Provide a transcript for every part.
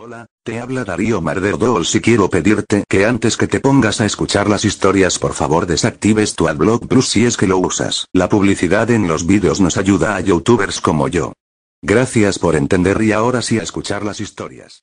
Hola, te habla Darío Marderdol si quiero pedirte que antes que te pongas a escuchar las historias por favor desactives tu AdBlock Plus si es que lo usas. La publicidad en los vídeos nos ayuda a youtubers como yo. Gracias por entender y ahora sí a escuchar las historias.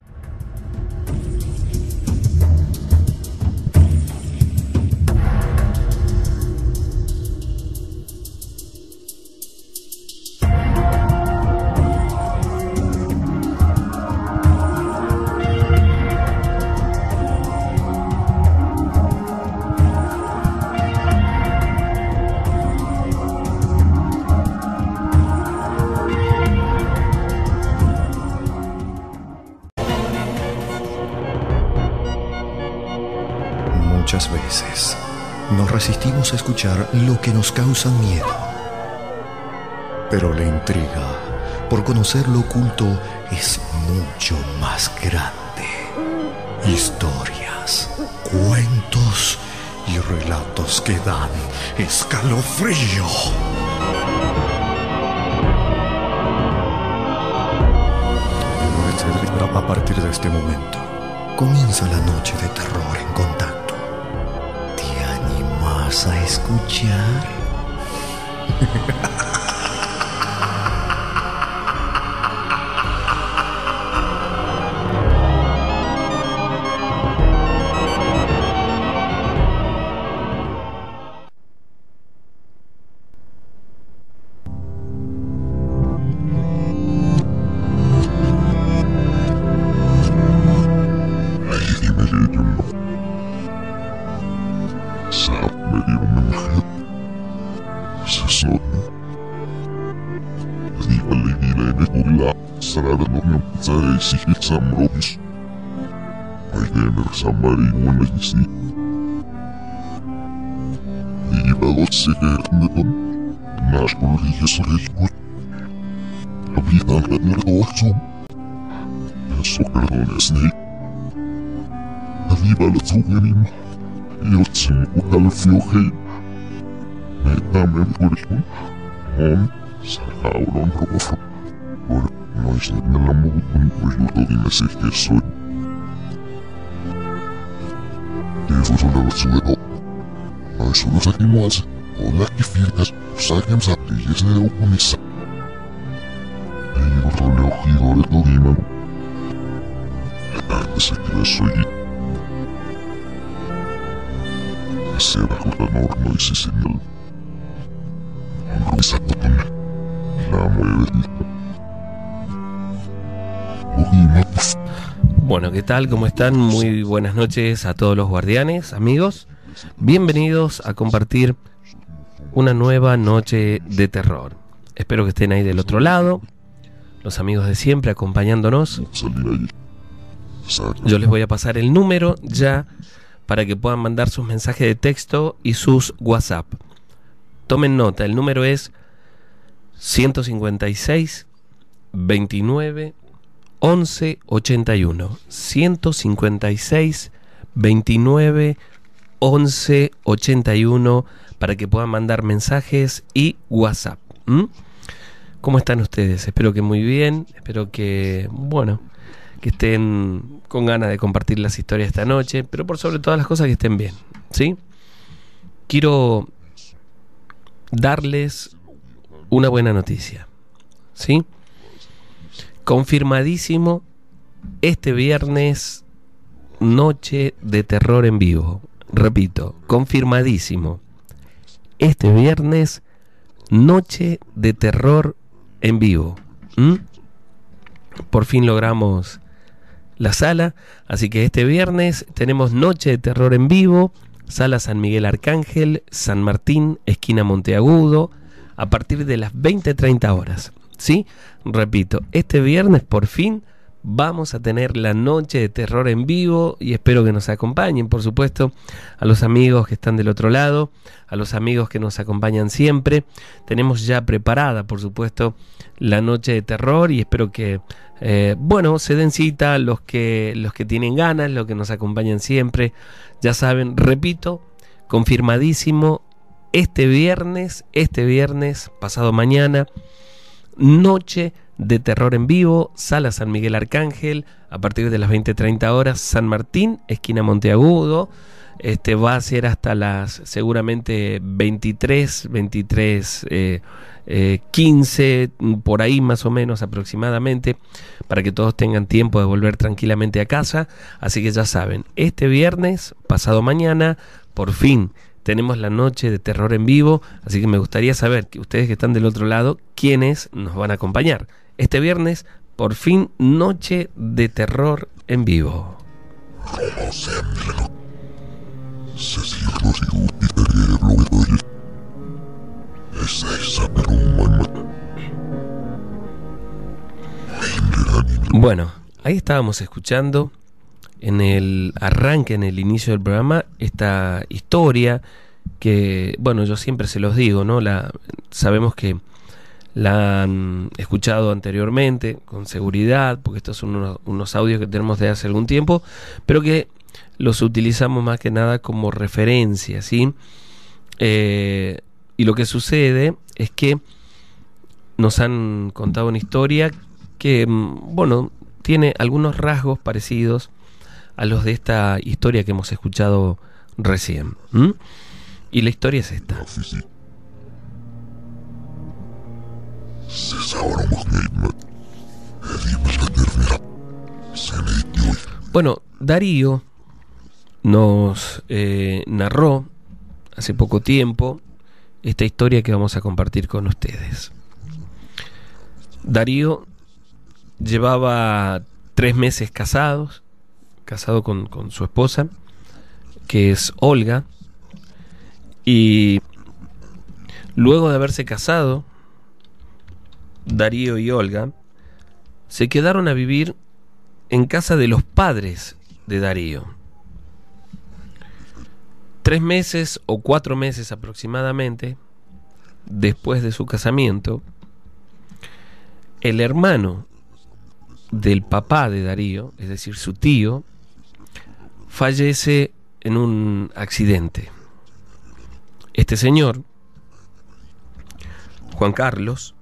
A escuchar lo que nos causa miedo. Pero la intriga por conocer lo oculto es mucho más grande. Historias, cuentos y relatos que dan escalofrío. A partir de este momento, comienza la noche de terror en contacto. ¿Te animas a escuchar? somebody when I see. Ебалось секретным, наш политический путь. Объединенный Нордовцу. Сократон Сней. Ебалось угорим. Йоцин Ухалфюхей. Метамен Курикун. Он Сахаурон Руфу. Ночь на мобу, он выжил, и на сих кесой. Sihkeessoi. Teefus on ollut suero. Naisuudessakin muassa on läkki firkas, saikem saattiin ja se upunissa. Ei ole ollut hiiroille togiman. Että se kyllä soi se bajo la norma y se señal. Luisa Totón, la mueve. Bueno, ¿qué tal? ¿Cómo están? Muy buenas noches a todos los guardianes, amigos. Bienvenidos a compartir una nueva noche de terror. Espero que estén ahí del otro lado, los amigos de siempre acompañándonos. Yo les voy a pasar el número ya para que puedan mandar sus mensajes de texto y sus WhatsApp. Tomen nota, el número es 156 29 11 81. 156 29 11 81 para que puedan mandar mensajes y WhatsApp. ¿Cómo están ustedes? Espero que muy bien, espero que, bueno, que estén con ganas de compartir las historias esta noche, pero por sobre todas las cosas que estén bien, ¿sí? Quiero darles una buena noticia, ¿sí? Confirmadísimo este viernes noche de terror en vivo. Repito, confirmadísimo. Este viernes noche de terror en vivo. ¿Mm? Por fin logramos la sala. Así que este viernes tenemos Noche de Terror en vivo, Sala San Miguel Arcángel, San Martín, esquina Monteagudo, a partir de las 20-30 horas. ¿Sí? Repito, este viernes por fin vamos a tener la noche de terror en vivo y espero que nos acompañen, por supuesto, a los amigos que están del otro lado, a los amigos que nos acompañan siempre. Tenemos ya preparada, por supuesto, la noche de terror y espero que, eh, bueno, se den cita los que, los que tienen ganas, los que nos acompañan siempre. Ya saben, repito, confirmadísimo, este viernes, este viernes, pasado mañana, noche de terror en vivo, Sala San Miguel Arcángel, a partir de las 20-30 horas, San Martín, esquina Monteagudo. Este va a ser hasta las seguramente 23, 23, eh, 15, por ahí más o menos aproximadamente, para que todos tengan tiempo de volver tranquilamente a casa. Así que ya saben, este viernes, pasado mañana, por fin tenemos la noche de terror en vivo, así que me gustaría saber que ustedes que están del otro lado, quiénes nos van a acompañar. Este viernes, por fin, noche de terror en vivo. Bueno, ahí estábamos escuchando en el arranque, en el inicio del programa, esta historia que, bueno, yo siempre se los digo, ¿no? La, sabemos que la han escuchado anteriormente, con seguridad, porque estos son unos, audios que tenemos de hace algún tiempo, pero que los utilizamos más que nada como referencia, ¿sí? Eh, y lo que sucede es que nos han contado una historia que, mm, bueno, tiene algunos rasgos parecidos a los de esta historia que hemos escuchado recién. Y la historia es esta. Bueno, Darío nos eh, narró hace poco tiempo esta historia que vamos a compartir con ustedes. Darío llevaba tres meses casados, casado con, con su esposa, que es Olga, y luego de haberse casado, Darío y Olga se quedaron a vivir en casa de los padres de Darío. Tres meses o cuatro meses aproximadamente después de su casamiento, el hermano del papá de Darío, es decir, su tío, fallece en un accidente. Este señor, Juan Carlos,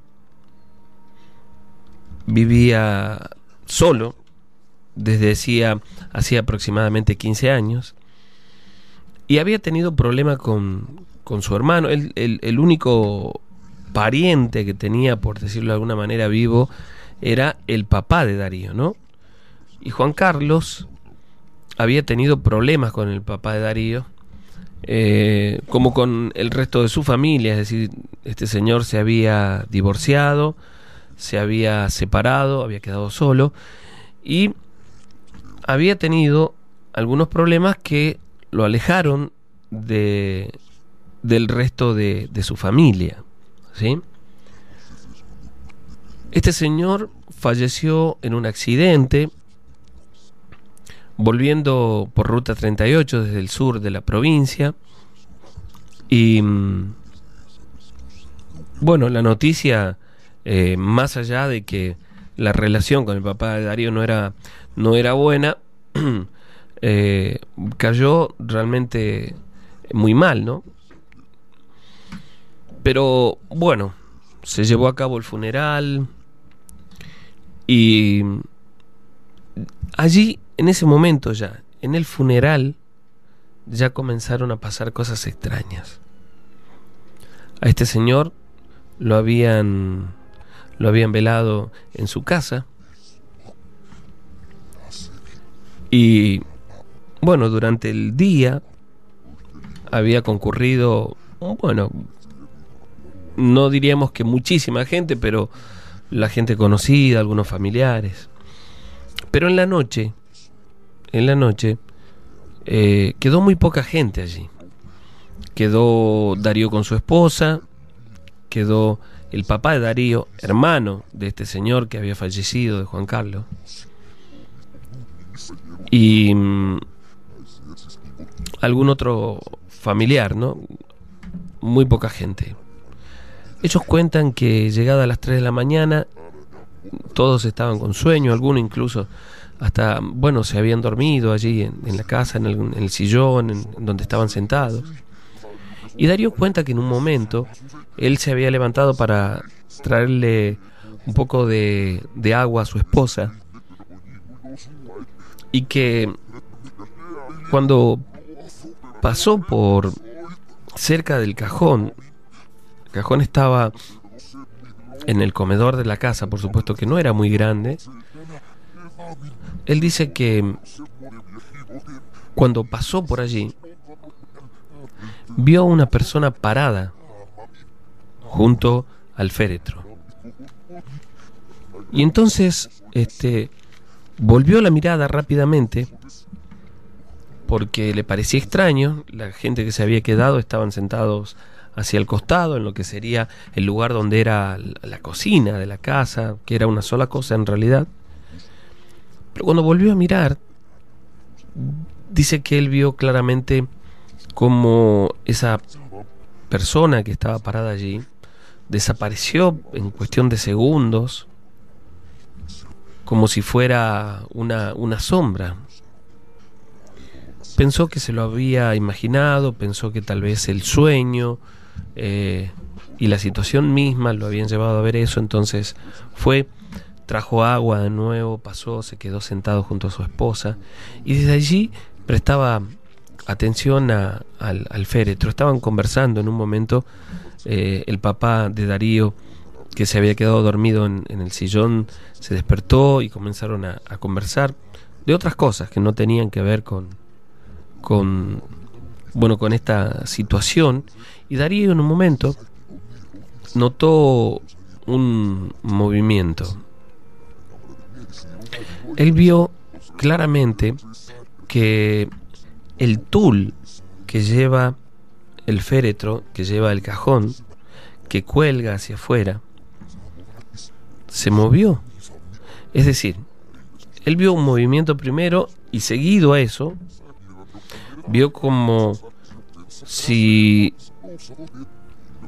vivía solo desde hacía, hacía aproximadamente 15 años y había tenido problemas con, con su hermano. El, el, único pariente que tenía, por decirlo de alguna manera, vivo, era el papá de Darío, ¿no? Y Juan Carlos había tenido problemas con el papá de Darío, eh, como con el resto de su familia, es decir, este señor se había divorciado, se había separado, había quedado solo y había tenido algunos problemas que lo alejaron de, del resto de, de su familia. ¿sí? Este señor falleció en un accidente volviendo por ruta 38 desde el sur de la provincia y mm, bueno, la noticia eh, más allá de que la relación con el papá de Darío no era no era buena eh, cayó realmente muy mal, ¿no? Pero bueno, se llevó a cabo el funeral y allí, en ese momento ya, en el funeral, ya comenzaron a pasar cosas extrañas. A este señor lo habían lo habían velado en su casa y bueno, durante el día había concurrido, bueno, no diríamos que muchísima gente, pero la gente conocida, algunos familiares. Pero en la noche, en la noche, eh, quedó muy poca gente allí. Quedó Darío con su esposa, quedó el papá de Darío, hermano de este señor que había fallecido, de Juan Carlos. Y mm, algún otro familiar, ¿no? Muy poca gente. Ellos cuentan que llegada a las 3 de la mañana, todos estaban con sueño, algunos incluso hasta, bueno, se habían dormido allí en, la casa, en el, sillón, en, donde estaban sentados. Y Darío cuenta que en un momento él se había levantado para traerle un poco de, de agua a su esposa y que cuando pasó por cerca del cajón, el cajón estaba en el comedor de la casa, por supuesto que no era muy grande, él dice que cuando pasó por allí, vio a una persona parada junto al féretro. Y entonces, este, volvió la mirada rápidamente porque le parecía extraño, la gente que se había quedado estaban sentados hacia el costado, en lo que sería el lugar donde era la cocina de la casa, que era una sola cosa en realidad. Pero cuando volvió a mirar, dice que él vio claramente como esa persona que estaba parada allí desapareció en cuestión de segundos, como si fuera una, una sombra. Pensó que se lo había imaginado, pensó que tal vez el sueño eh, y la situación misma lo habían llevado a ver eso, entonces fue, trajo agua de nuevo, pasó, se quedó sentado junto a su esposa y desde allí prestaba atención al, féretro. Estaban conversando en un momento eh, el papá de Darío, que se había quedado dormido en, el sillón, se despertó y comenzaron a, conversar de otras cosas que no tenían que ver con, con, bueno, con esta situación. Y Darío en un momento notó un movimiento. Él vio claramente que el tul que lleva el féretro, que lleva el cajón, que cuelga hacia afuera, se movió. Es decir, él vio un movimiento primero y seguido a eso, vio como si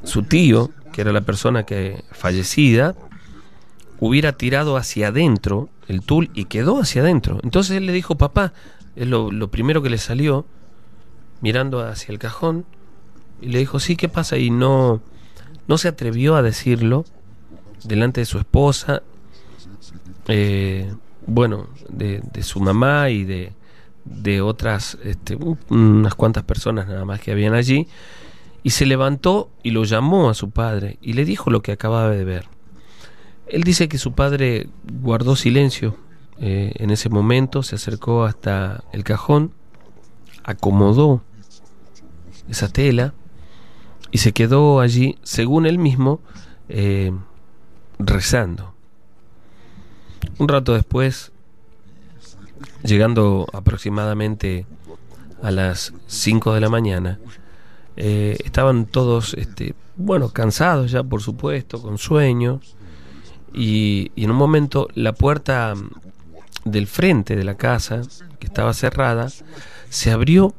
su tío, que era la persona que fallecida, hubiera tirado hacia adentro el tul y quedó hacia adentro. Entonces él le dijo, papá, es lo, primero que le salió, mirando hacia el cajón, y le dijo, sí, ¿qué pasa? Y no, no se atrevió a decirlo delante de su esposa, eh, bueno, de, su mamá y de, de otras, este, unas cuantas personas nada más que habían allí, y se levantó y lo llamó a su padre y le dijo lo que acababa de ver. Él dice que su padre guardó silencio eh, en ese momento, se acercó hasta el cajón, acomodó esa tela y se quedó allí, según él mismo, eh, rezando. Un rato después, llegando aproximadamente a las 5 de la mañana, eh, estaban todos, este, bueno, cansados ya, por supuesto, con sueño, y, en un momento la puerta del frente de la casa, que estaba cerrada, se abrió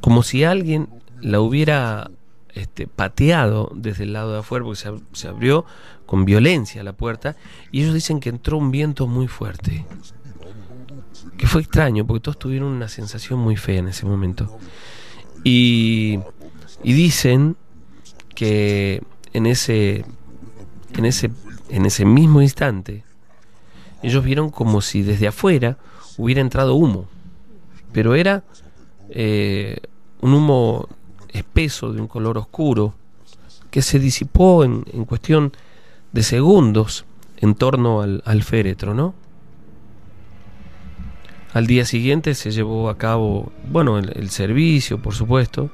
como si alguien la hubiera este, pateado desde el lado de afuera, porque se, abrió con violencia la puerta, y ellos dicen que entró un viento muy fuerte. Que fue extraño, porque todos tuvieron una sensación muy fea en ese momento. Y, y dicen que en ese, en ese, en ese mismo instante, ellos vieron como si desde afuera hubiera entrado humo, pero era eh, un humo espeso de un color oscuro que se disipó en, cuestión de segundos en torno al, féretro, ¿no? Al día siguiente se llevó a cabo, bueno, el, servicio, por supuesto,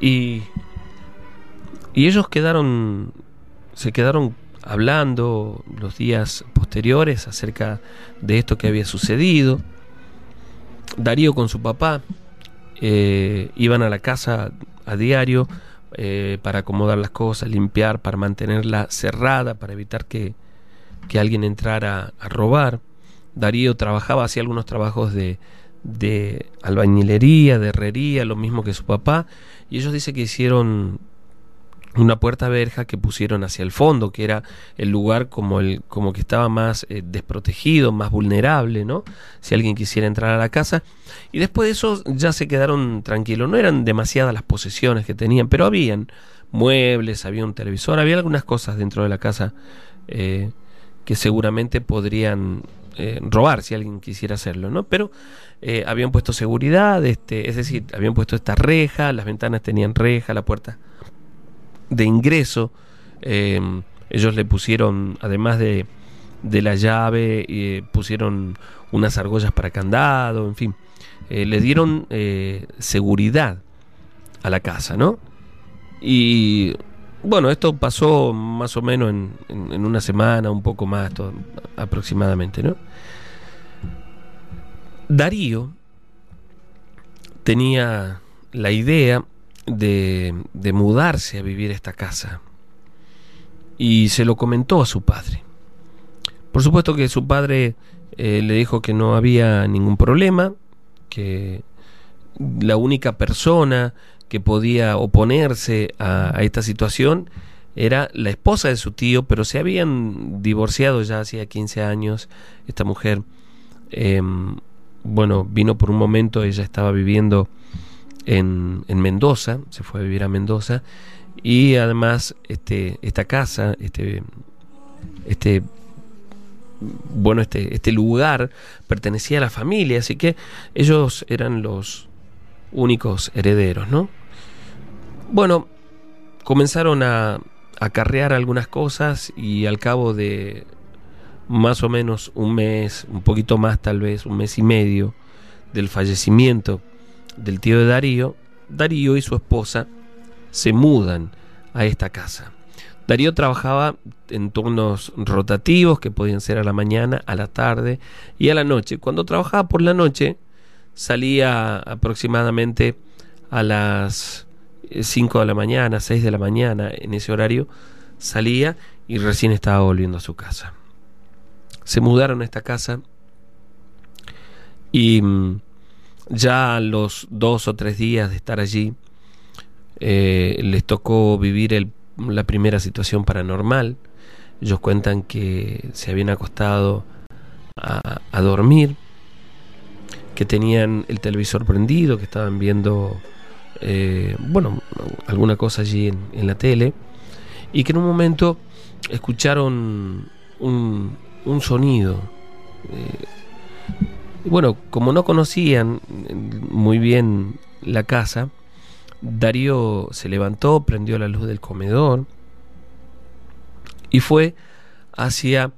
y, y ellos quedaron, se quedaron hablando los días posteriores acerca de esto que había sucedido. Darío con su papá eh, iban a la casa a diario eh, para acomodar las cosas, limpiar, para mantenerla cerrada, para evitar que, que alguien entrara a robar. Darío trabajaba, hacía algunos trabajos de, de albañilería, de herrería, lo mismo que su papá, y ellos dicen que hicieron una puerta verja que pusieron hacia el fondo, que era el lugar como, el, como que estaba más eh, desprotegido, más vulnerable, ¿no? Si alguien quisiera entrar a la casa. Y después de eso ya se quedaron tranquilos. No eran demasiadas las posesiones que tenían, pero habían muebles, había un televisor, había algunas cosas dentro de la casa eh, que seguramente podrían eh, robar si alguien quisiera hacerlo, ¿no? Pero habían puesto seguridad, este, es decir, habían puesto esta reja, las ventanas tenían reja, la puerta de ingreso, ellos le pusieron, además de, de la llave, pusieron unas argollas para candado, en fin, le dieron seguridad a la casa, ¿no? Y bueno, esto pasó más o menos en, una semana, un poco más aproximadamente, ¿no? Darío tenía la idea de, mudarse a vivir esta casa y se lo comentó a su padre. Por supuesto que su padre eh, le dijo que no había ningún problema, que la única persona que podía oponerse a, esta situación era la esposa de su tío, pero se habían divorciado ya hacía 15 años. Esta mujer, em, bueno, vino por un momento, ella estaba viviendo en, en, Mendoza, se fue a vivir a Mendoza, y además este, esta casa, este, este, bueno, este, este lugar pertenecía a la familia, así que ellos eran los, únicos herederos, ¿no? Bueno, comenzaron a acarrear algunas cosas y al cabo de más o menos un mes, un poquito más tal vez, un mes y medio del fallecimiento del tío de Darío, Darío y su esposa se mudan a esta casa. Darío trabajaba en turnos rotativos que podían ser a la mañana, a la tarde y a la noche. Cuando trabajaba por la noche, salía aproximadamente a las 5 de la mañana, 6 de la mañana, en ese horario, salía y recién estaba volviendo a su casa. Se mudaron a esta casa y mm, ya a los dos o tres días de estar allí, eh, les tocó vivir la primera situación paranormal. Ellos cuentan que se habían acostado a dormir que tenían el televisor prendido, que estaban viendo, eh, bueno, alguna cosa allí en, la tele, y que en un momento escucharon un, un sonido. Eh, bueno, como no conocían muy bien la casa, Darío se levantó, prendió la luz del comedor y fue hacia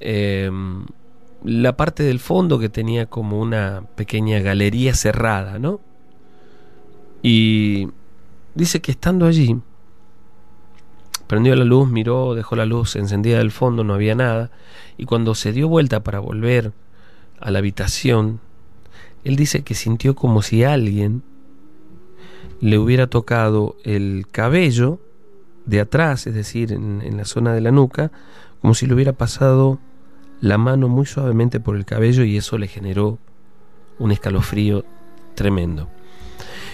eh, la parte del fondo que tenía como una pequeña galería cerrada, ¿no? Y dice que estando allí, prendió la luz, miró, dejó la luz encendida del fondo, no había nada, y cuando se dio vuelta para volver a la habitación, él dice que sintió como si alguien le hubiera tocado el cabello de atrás, es decir, en, en la zona de la nuca, como si le hubiera pasado la mano muy suavemente por el cabello y eso le generó un escalofrío tremendo.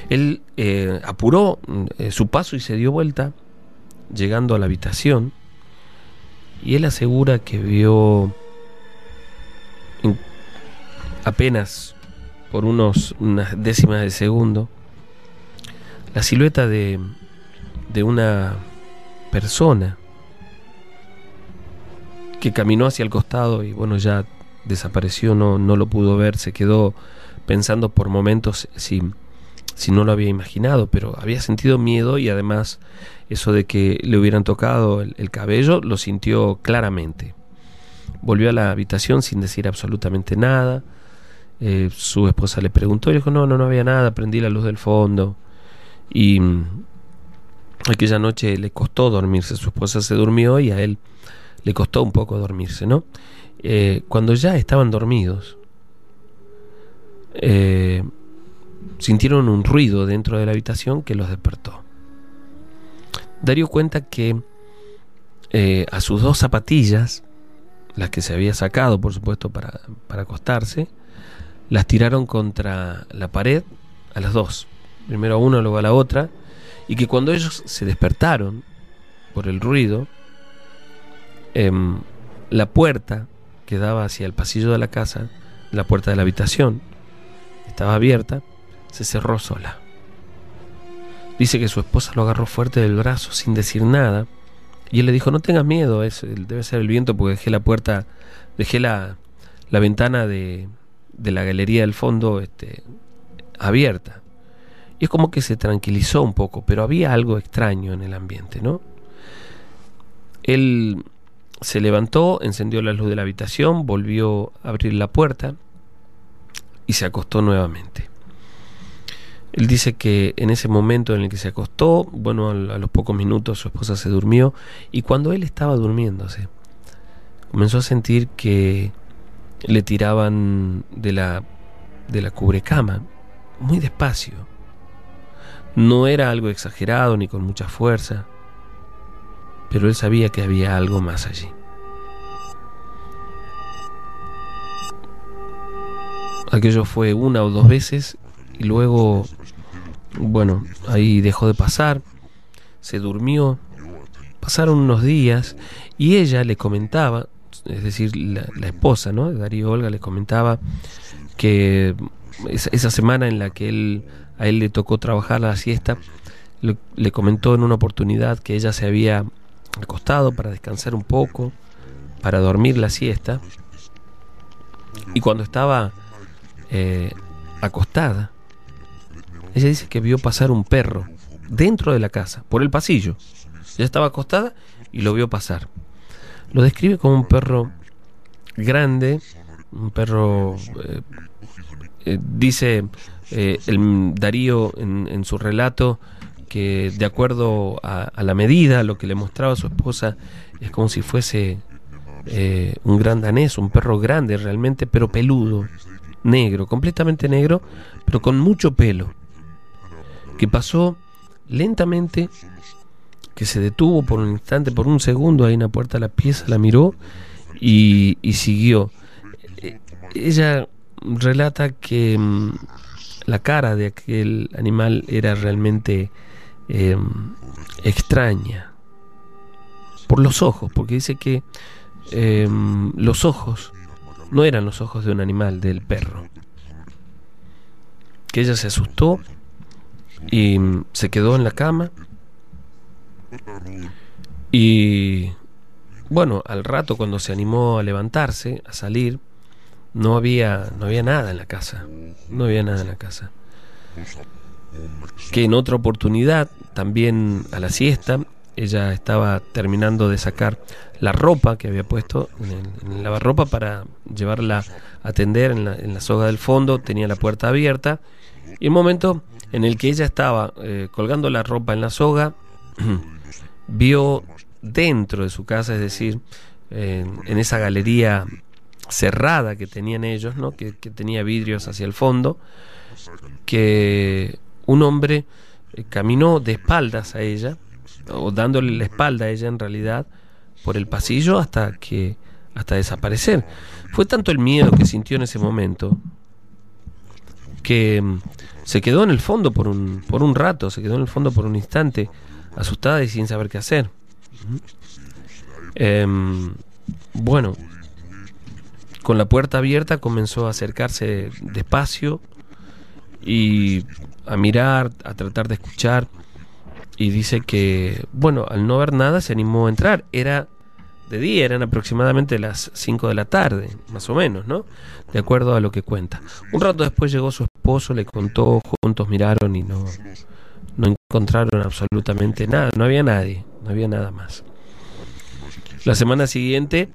Él eh, apuró eh, su paso y se dio vuelta, llegando a la habitación, y él asegura que vio apenas por unos, unas décimas de segundo la silueta de, de una persona que caminó hacia el costado y bueno, ya desapareció, no, no lo pudo ver, se quedó pensando por momentos si, si no lo había imaginado, pero había sentido miedo y además eso de que le hubieran tocado el, cabello lo sintió claramente. Volvió a la habitación sin decir absolutamente nada. Eh, su esposa le preguntó y dijo, no, no, no había nada, prendí la luz del fondo. Y mm, aquella noche le costó dormirse, su esposa se durmió y a él le costó un poco dormirse, ¿no? Eh, cuando ya estaban dormidos, eh, sintieron un ruido dentro de la habitación que los despertó. Darío cuenta que a sus dos zapatillas, las que se había sacado, por supuesto, para, para acostarse, las tiraron contra la pared a las dos. Primero a una, luego a la otra. Y que cuando ellos se despertaron por el ruido, Em, la puerta que daba hacia el pasillo de la casa, la puerta de la habitación, estaba abierta, se cerró sola. Dice que su esposa lo agarró fuerte del brazo sin decir nada Y él le dijo, no tengas miedo, es, debe ser el viento porque dejé la puerta, dejé la, la ventana de, de, la galería del fondo este, abierta. Y es como que se tranquilizó un poco, pero había algo extraño en el ambiente, ¿no? Él se levantó, encendió la luz de la habitación, volvió a abrir la puerta y se acostó nuevamente. Él dice que en ese momento en el que se acostó, bueno, a los pocos minutos su esposa se durmió y cuando él estaba durmiéndose, comenzó a sentir que le tiraban de la, de la cubrecama muy despacio. No era algo exagerado ni con mucha fuerza, pero él sabía que había algo más allí. Aquello fue una o dos veces y luego, bueno, ahí dejó de pasar, se durmió, pasaron unos días y ella le comentaba, es decir, la, esposa, ¿no? Darío Olga le comentaba que esa, semana en la que él, a él le tocó trabajar la siesta, le comentó en una oportunidad que ella se había acostado para descansar un poco, para dormir la siesta. Y cuando estaba eh, acostada, ella dice que vio pasar un perro dentro de la casa, por el pasillo. Ella estaba acostada y lo vio pasar. Lo describe como un perro grande, un perro, eh, eh, dice el Darío en su relato, que de acuerdo a, la medida, lo que le mostraba su esposa, es como si fuese eh, un gran danés, un perro grande realmente, pero peludo, negro, completamente negro, pero con mucho pelo, que pasó lentamente, que se detuvo por un instante, por un segundo ahí en la puerta de la pieza, la miró y, siguió. Eh, ella relata que mm, la cara de aquel animal era realmente Em, extraña por los ojos, porque dice que em, los ojos no eran los ojos de un animal, del perro. Que ella se asustó y mm, se quedó en la cama y bueno, al rato cuando se animó a levantarse, a salir, no había no había nada en la casa. No había nada en la casa que en otra oportunidad, también a la siesta, ella estaba terminando de sacar la ropa que había puesto en el, lavarropa para llevarla a tender en la, soga del fondo, tenía la puerta abierta, y un momento en el que ella estaba eh, colgando la ropa en la soga, vio dentro de su casa, es decir, en esa galería cerrada que tenían ellos, ¿no? que, que tenía vidrios hacia el fondo, que un hombre eh, caminó de espaldas a ella, o dándole la espalda a ella en realidad, por el pasillo hasta que hasta desaparecer. Fue tanto el miedo que sintió en ese momento que mm, se quedó en el fondo por un, por un rato, se quedó en el fondo por un instante, asustada y sin saber qué hacer. Em, bueno, con la puerta abierta comenzó a acercarse despacio y a mirar, a tratar de escuchar. Y dice que, bueno, al no ver nada se animó a entrar. Era de día, eran aproximadamente las 5 de la tarde, más o menos, ¿no? De acuerdo a lo que cuenta. Un rato después llegó su esposo, le contó, juntos miraron y no, no encontraron absolutamente nada, no había nadie, no había nada más. La semana siguiente,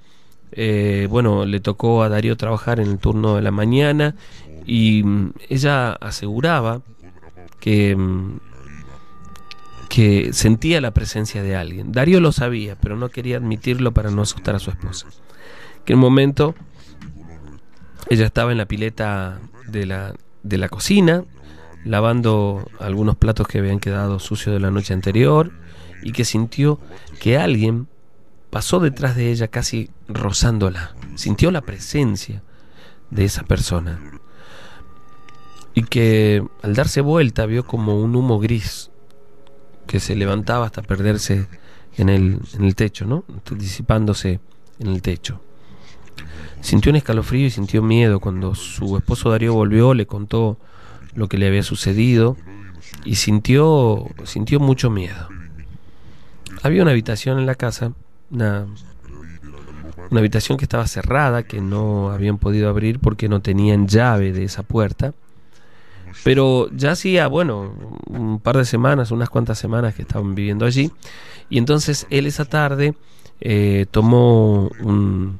eh, bueno, le tocó a Darío trabajar en el turno de la mañana y mm, ella aseguraba que, mm, que sentía la presencia de alguien. Darío lo sabía, pero no quería admitirlo para no asustar a su esposa. Que en un momento ella estaba en la pileta de la, de la cocina, lavando algunos platos que habían quedado sucios de la noche anterior, y que sintió que alguien pasó detrás de ella casi rozándola. Sintió la presencia de esa persona y que al darse vuelta vio como un humo gris que se levantaba hasta perderse en el, en el techo, ¿no? disipándose en el techo. Sintió un escalofrío y sintió miedo cuando su esposo Darío volvió, le contó lo que le había sucedido y sintió, sintió mucho miedo. había una habitación en la casa, una, una habitación que estaba cerrada, que no habían podido abrir porque no tenían llave de esa puerta. Pero ya hacía, bueno, un par de semanas, unas cuantas semanas que estaban viviendo allí. Y entonces él esa tarde eh, tomó un,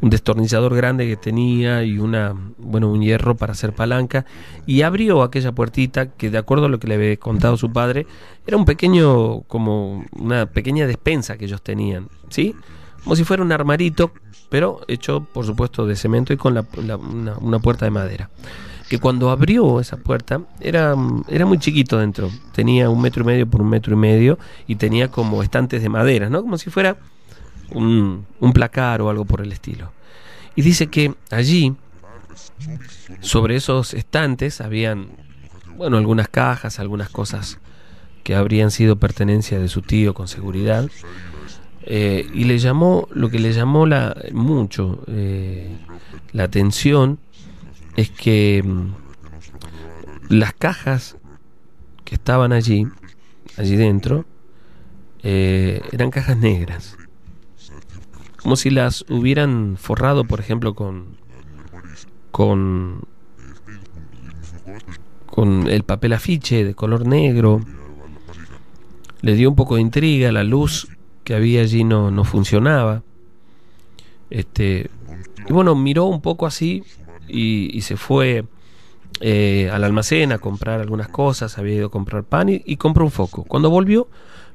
un destornillador grande que tenía y una bueno un hierro para hacer palanca y abrió aquella puertita que de acuerdo a lo que le había contado su padre era un pequeño como una pequeña despensa que ellos tenían sí como si fuera un armarito pero hecho por supuesto de cemento y con una, puerta de madera que cuando abrió esa puerta era, era muy chiquito dentro tenía un metro y medio por un metro y medio y tenía como estantes de madera no como si fuera un, un placar o algo por el estilo. Y dice que allí, sobre esos estantes, habían, bueno, algunas cajas, algunas cosas que habrían sido pertenencia de su tío con seguridad. Eh, y le llamó, lo que le llamó la, mucho eh, la atención es que mm, las cajas que estaban allí, allí dentro, eh, eran cajas negras como si las hubieran forrado, por ejemplo, con con con el papel afiche de color negro. Le dio un poco de intriga, la luz que había allí no, no funcionaba. Este, y bueno, miró un poco así y, y se fue eh, al almacén a comprar algunas cosas, había ido a comprar pan y, y compró un foco. Cuando volvió,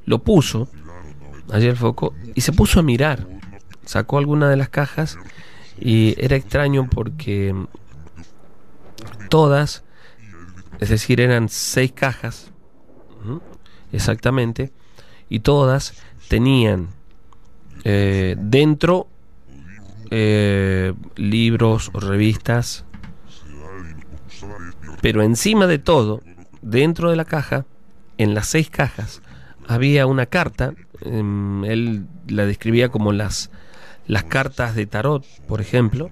lo puso allí el foco y se puso a mirar sacó alguna de las cajas y era extraño porque todas, es decir, eran seis cajas, exactamente, y todas tenían eh, dentro eh, libros o revistas, pero encima de todo, dentro de la caja, en las seis cajas, había una carta, em, él la describía como las las cartas de tarot, por ejemplo,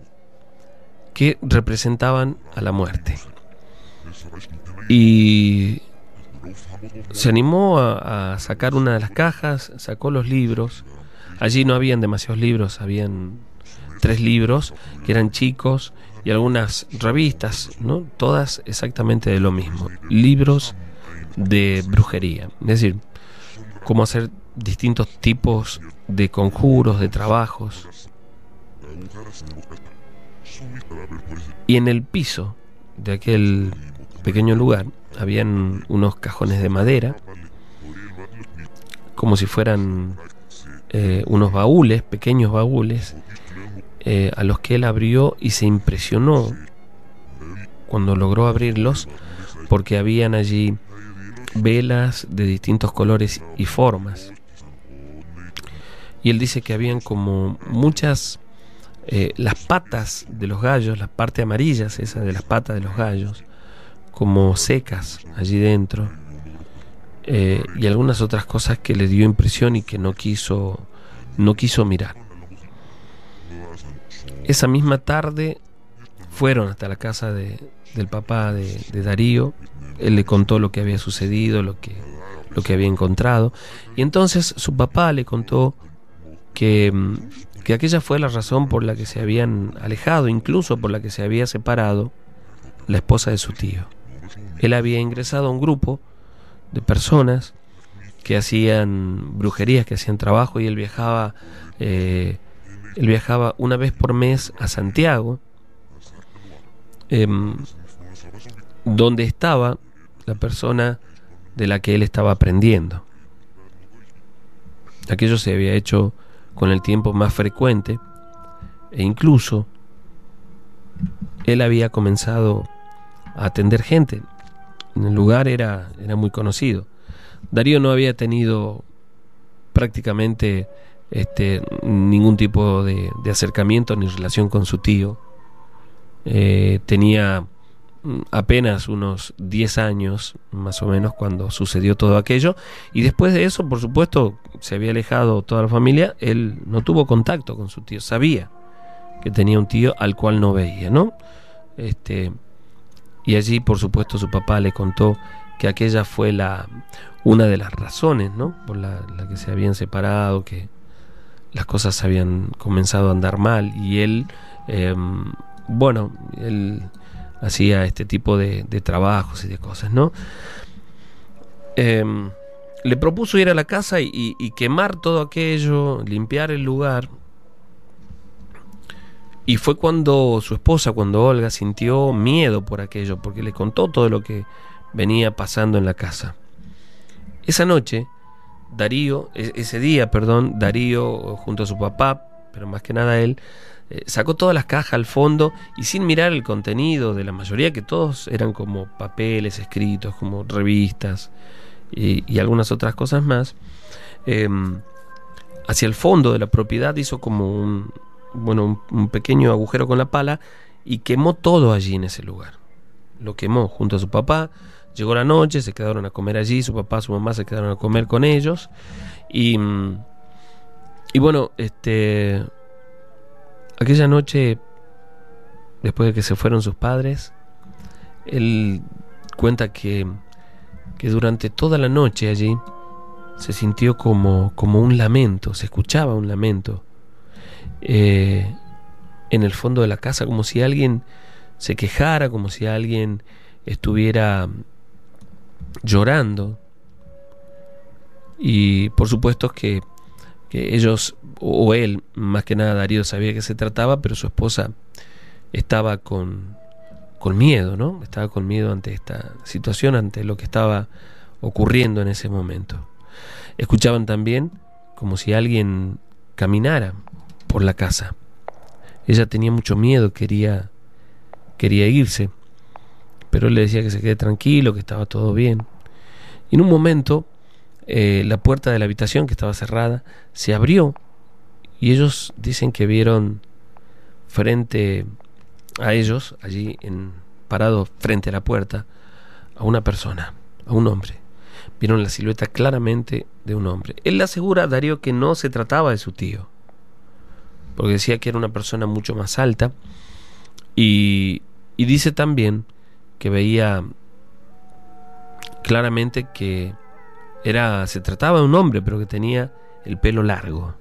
que representaban a la muerte. Y se animó a, sacar una de las cajas, sacó los libros. Allí no habían demasiados libros, habían tres libros que eran chicos y algunas revistas, ¿no? Todas exactamente de lo mismo. Libros de brujería. Es decir, cómo hacer distintos tipos de conjuros, de trabajos. Y en el piso de aquel pequeño lugar habían unos cajones de madera, como si fueran eh, unos baúles, pequeños baúles, eh, a los que él abrió y se impresionó cuando logró abrirlos porque habían allí velas de distintos colores y formas y él dice que habían como muchas eh, las patas de los gallos, las partes amarillas esas de las patas de los gallos, como secas allí dentro, eh, y algunas otras cosas que le dio impresión y que no quiso, no quiso mirar. Esa misma tarde fueron hasta la casa de, del papá de, de, Darío, él le contó lo que había sucedido, lo que, lo que había encontrado, y entonces su papá le contó Mm, que, aquella fue la razón por la que se habían alejado, incluso por la que se había separado la esposa de su tío. Él había ingresado a un grupo de personas que hacían brujerías, que hacían trabajo y él viajaba, eh, él viajaba una vez por mes a Santiago, em, donde estaba la persona de la que él estaba aprendiendo. Aquello se había hecho con el tiempo más frecuente e incluso él había comenzado a atender gente. En el lugar era, era muy conocido. Darío no había tenido prácticamente este, ningún tipo de, acercamiento ni relación con su tío. Eh, tenía apenas unos 10 años, más o menos, cuando sucedió todo aquello. Y después de eso, por supuesto, se había alejado toda la familia. Él no tuvo contacto con su tío. Sabía que tenía un tío al cual no veía, ¿no? Este, y allí, por supuesto, su papá le contó que aquella fue la una de las razones, ¿no? Por la, la, que se habían separado, que las cosas habían comenzado a andar mal y él, em, bueno, él hacía este tipo de, trabajos y de cosas, ¿no? Em, le propuso ir a la casa y, y, quemar todo aquello, limpiar el lugar. Y fue cuando su esposa, cuando Olga, sintió miedo por aquello, porque le contó todo lo que venía pasando en la casa. Esa noche, Darío, e, ese día, perdón, Darío junto a su papá, pero más que nada él, eh, sacó todas las cajas al fondo y sin mirar el contenido de la mayoría, que todos eran como papeles escritos, como revistas y, algunas otras cosas más, em, hacia el fondo de la propiedad hizo como un, bueno, un pequeño agujero con la pala y quemó todo allí en ese lugar. Lo quemó junto a su papá, Llegó la noche, se quedaron a comer allí, su papá, su mamá se quedaron a comer con ellos. Y, y bueno, este, aquella noche, después de que se fueron sus padres, él cuenta que, que durante toda la noche allí se sintió como, como un lamento, se escuchaba un lamento eh, en el fondo de la casa, como si alguien se quejara, como si alguien estuviera llorando. Y por supuesto que, que ellos, o él, más que nada Darío sabía que se trataba, pero su esposa estaba con, con miedo, ¿no? Estaba con miedo ante esta situación, ante lo que estaba ocurriendo en ese momento. Escuchaban también como si alguien caminara por la casa. Ella tenía mucho miedo, quería, quería irse pero él le decía que se quede tranquilo, que estaba todo bien. Y en un momento, eh, la puerta de la habitación, que estaba cerrada, se abrió y ellos dicen que vieron frente a ellos, allí en, parado frente a la puerta, a una persona, a un hombre. Vieron la silueta claramente de un hombre. Él le asegura a Darío que no se trataba de su tío, porque decía que era una persona mucho más alta, y, y dice también que veía claramente que era se trataba de un hombre, pero que tenía el pelo largo.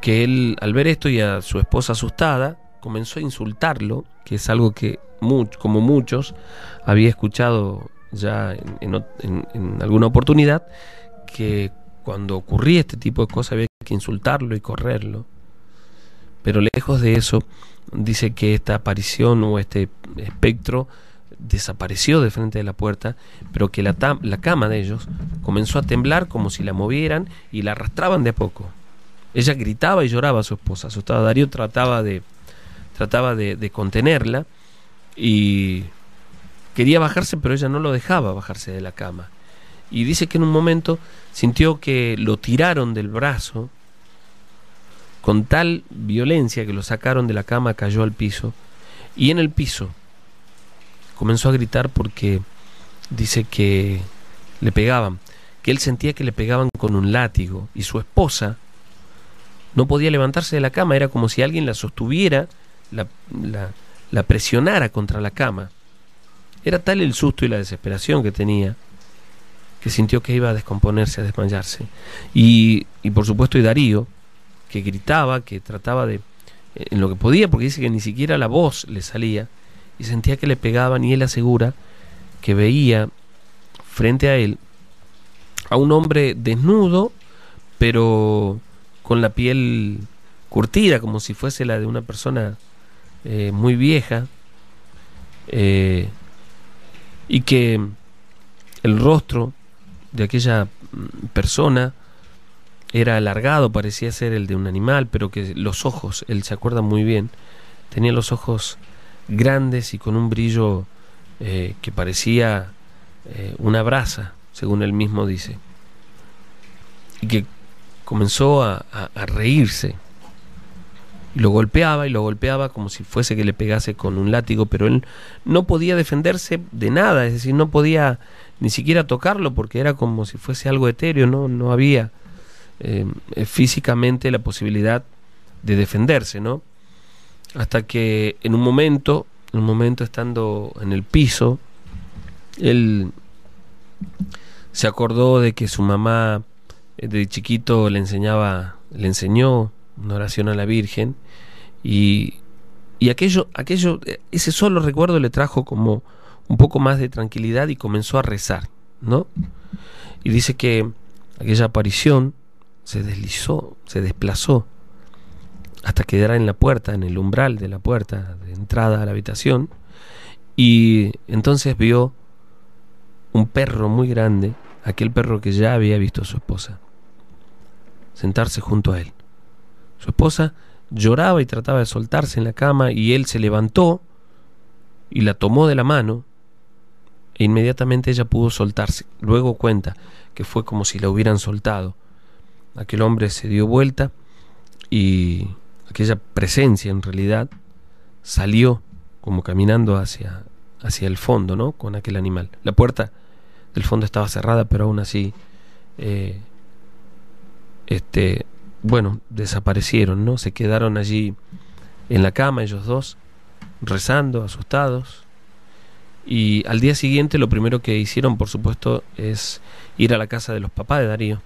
Que él al ver esto y a su esposa asustada, comenzó a insultarlo, que es algo que como muchos había escuchado ya en, en alguna oportunidad, que cuando ocurría este tipo de cosas había que insultarlo y correrlo. Pero lejos de eso, dice que esta aparición o este espectro desapareció de frente de la puerta, pero que la, la cama de ellos comenzó a temblar como si la movieran y la arrastraban de a poco. Ella gritaba y lloraba a su esposa. Asustada Darío trataba de trataba de, de, contenerla y quería bajarse, pero ella no lo dejaba bajarse de la cama. Y dice que en un momento sintió que lo tiraron del brazo con tal violencia que lo sacaron de la cama, cayó al piso y en el piso comenzó a gritar porque dice que le pegaban, que él sentía que le pegaban con un látigo y su esposa no podía levantarse de la cama, era como si alguien la sostuviera, la, la, presionara contra la cama. Era tal el susto y la desesperación que tenía que sintió que iba a descomponerse, a desmayarse. Y, y por supuesto, y Darío, que gritaba, que trataba de en lo que podía, porque dice que ni siquiera la voz le salía, y sentía que le pegaban, y él asegura que veía frente a él a un hombre desnudo, pero con la piel curtida, como si fuese la de una persona eh, muy vieja, eh, y que el rostro de aquella mm, persona era alargado, parecía ser el de un animal, pero que los ojos, él se acuerda muy bien, tenía los ojos grandes y con un brillo eh, que parecía eh, una brasa, según él mismo dice, y que comenzó a, reírse. Y lo golpeaba y lo golpeaba como si fuese que le pegase con un látigo, pero él no podía defenderse de nada, es decir, no podía ni siquiera tocarlo porque era como si fuese algo etéreo, no, no había eh, físicamente la posibilidad de defenderse, ¿no? Hasta que en un momento, en un momento estando en el piso, Él se acordó de que su mamá eh, de chiquito le enseñaba, le enseñó una oración a la Virgen y, y aquello, aquello, ese solo recuerdo le trajo como un poco más de tranquilidad y comenzó a rezar, ¿no? Y dice que aquella aparición se deslizó, se desplazó hasta quedar en la puerta, en el umbral de la puerta de entrada a la habitación, y entonces vio un perro muy grande, aquel perro que ya había visto a su esposa, sentarse junto a él. Su esposa lloraba y trataba de soltarse en la cama y él se levantó y la tomó de la mano e inmediatamente ella pudo soltarse. Luego cuenta que fue como si la hubieran soltado. Aquel hombre se dio vuelta y aquella presencia en realidad salió como caminando hacia, hacia el fondo, ¿no? Con aquel animal. La puerta del fondo estaba cerrada, pero aún así, eh, este, bueno, desaparecieron, ¿no? Se quedaron allí en la cama ellos dos, rezando, asustados. Y al día siguiente lo primero que hicieron, por supuesto, es ir a la casa de los papás de Darío,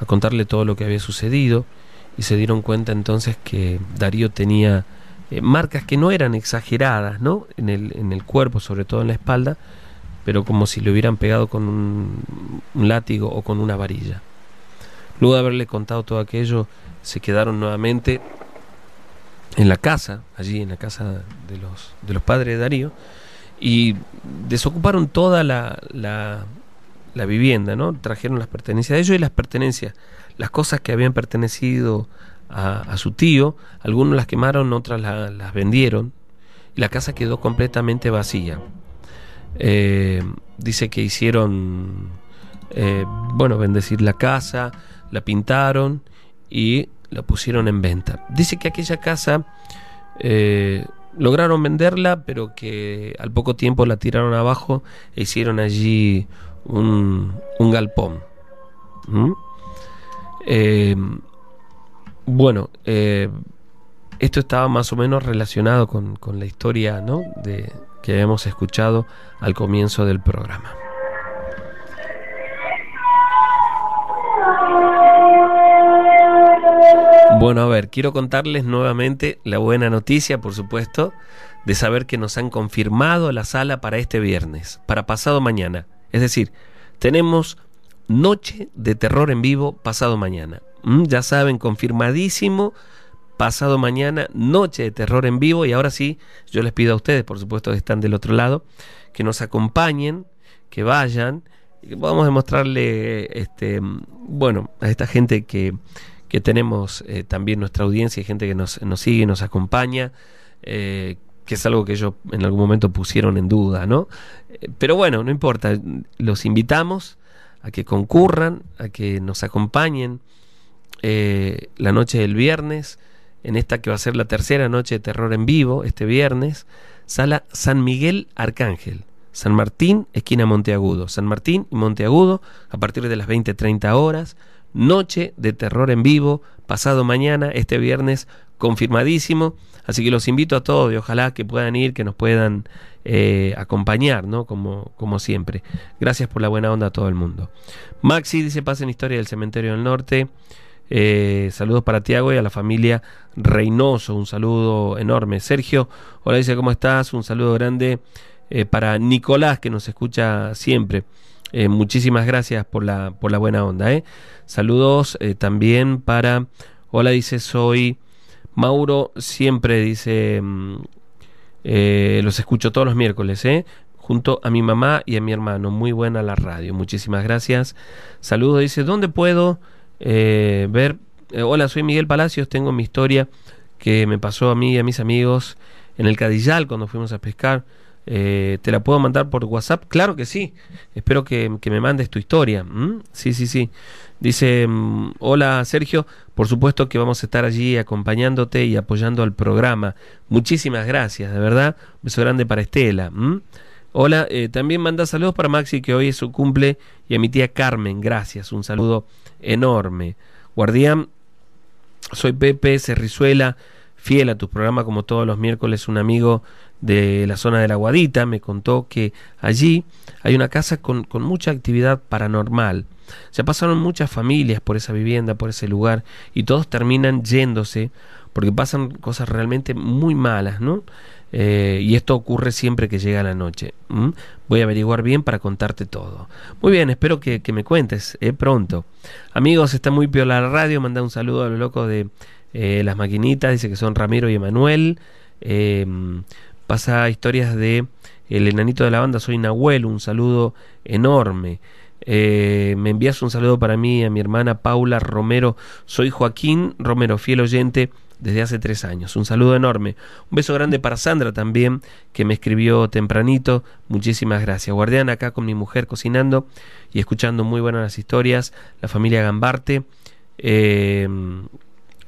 a contarle todo lo que había sucedido, y se dieron cuenta entonces que Darío tenía eh, marcas que no eran exageradas, ¿no? En el, en el cuerpo, sobre todo en la espalda, pero como si le hubieran pegado con un, látigo o con una varilla. Luego de haberle contado todo aquello, se quedaron nuevamente en la casa, allí en la casa de los, de los padres de Darío, y desocuparon toda la, la, la vivienda, ¿no? Trajeron las pertenencias de ellos y las pertenencias, las cosas que habían pertenecido a, su tío, algunos las quemaron, otras las vendieron, y la casa quedó completamente vacía. Eh, dice que hicieron, eh, bueno, bendecir la casa, la pintaron y la pusieron en venta. Dice que aquella casa eh, lograron venderla, pero que al poco tiempo la tiraron abajo e hicieron allí un, un galpón. ¿Mm? Eh, bueno, eh, esto estaba más o menos relacionado con, la historia ¿no? que habíamos escuchado al comienzo del programa. Bueno, a ver, quiero contarles nuevamente la buena noticia, por supuesto, de saber que nos han confirmado la sala para este viernes, para pasado mañana. Es decir, tenemos noche de terror en vivo pasado mañana. Mm, ya saben, confirmadísimo, pasado mañana, noche de terror en vivo. Y ahora sí, yo les pido a ustedes, por supuesto que están del otro lado, que nos acompañen, que vayan, y que podamos demostrarle, este, bueno, a esta gente que que tenemos eh, también nuestra audiencia gente que nos, nos sigue, nos acompaña, eh, que es algo que ellos en algún momento pusieron en duda, ¿no? Eh, pero bueno, no importa, los invitamos a que concurran, a que nos acompañen la noche del viernes, en esta que va a ser la tercera noche de terror en vivo, este viernes, sala San Miguel Arcángel. San Martín, esquina Monteagudo. San Martín y Monteagudo, a partir de las 20-30 horas. Noche de terror en vivo, pasado mañana, este viernes, confirmadísimo. Así que los invito a todos y ojalá que puedan ir, que nos puedan eh, acompañar, ¿no? Como, como siempre. Gracias por la buena onda a todo el mundo. Maxi dice, pasen historia del cementerio del norte. Eh, saludos para Tiago y a la familia Reynoso. Un saludo enorme. Sergio, hola, dice, ¿cómo estás? Un saludo grande eh, para Nicolás, que nos escucha siempre. Muchísimas gracias por la, por la buena onda. Saludos también para... Hola, dice, soy Mauro, siempre dice... Mm, eh, los escucho todos los miércoles, ¿eh? junto a mi mamá y a mi hermano. Muy buena la radio. Muchísimas gracias. Saludos, dice, ¿dónde puedo ver? hola, soy Miguel Palacios, tengo mi historia que me pasó a mí y a mis amigos en el Cadillal cuando fuimos a pescar. Eh, ¿Te la puedo mandar por WhatsApp? Claro que sí. Espero que, me mandes tu historia. Sí, sí, sí. Dice, mm, hola Sergio, por supuesto que vamos a estar allí acompañándote y apoyando al programa. Muchísimas gracias, de verdad. Beso grande para Estela. Hola, eh, también manda saludos para Maxi, que hoy es su cumple, y a mi tía Carmen. Gracias, un saludo enorme. Guardián, soy Pepe Cerrizuela. Fiel a tu programa como todos los miércoles, un amigo de la zona de la Guadita me contó que allí hay una casa con, mucha actividad paranormal. Se pasaron muchas familias por esa vivienda, por ese lugar, y todos terminan yéndose porque pasan cosas realmente muy malas, ¿no? Eh, y esto ocurre siempre que llega la noche. Voy a averiguar bien para contarte todo. Muy bien, espero que, me cuentes eh, pronto. Amigos, está muy piola la radio. Manda un saludo a los locos de eh, las maquinitas. Dice que son Ramiro y Emanuel. Em, pasa historias de el enanito de la banda. Soy Nahuel. Un saludo enorme. me envías un saludo para mí, a mi hermana Paula Romero. Soy Joaquín Romero, fiel oyente desde hace tres años. Un saludo enorme. Un beso grande para Sandra también, que me escribió tempranito. Muchísimas gracias. Guardián acá con mi mujer cocinando y escuchando muy buenas las historias. La familia Gambarte. Eh,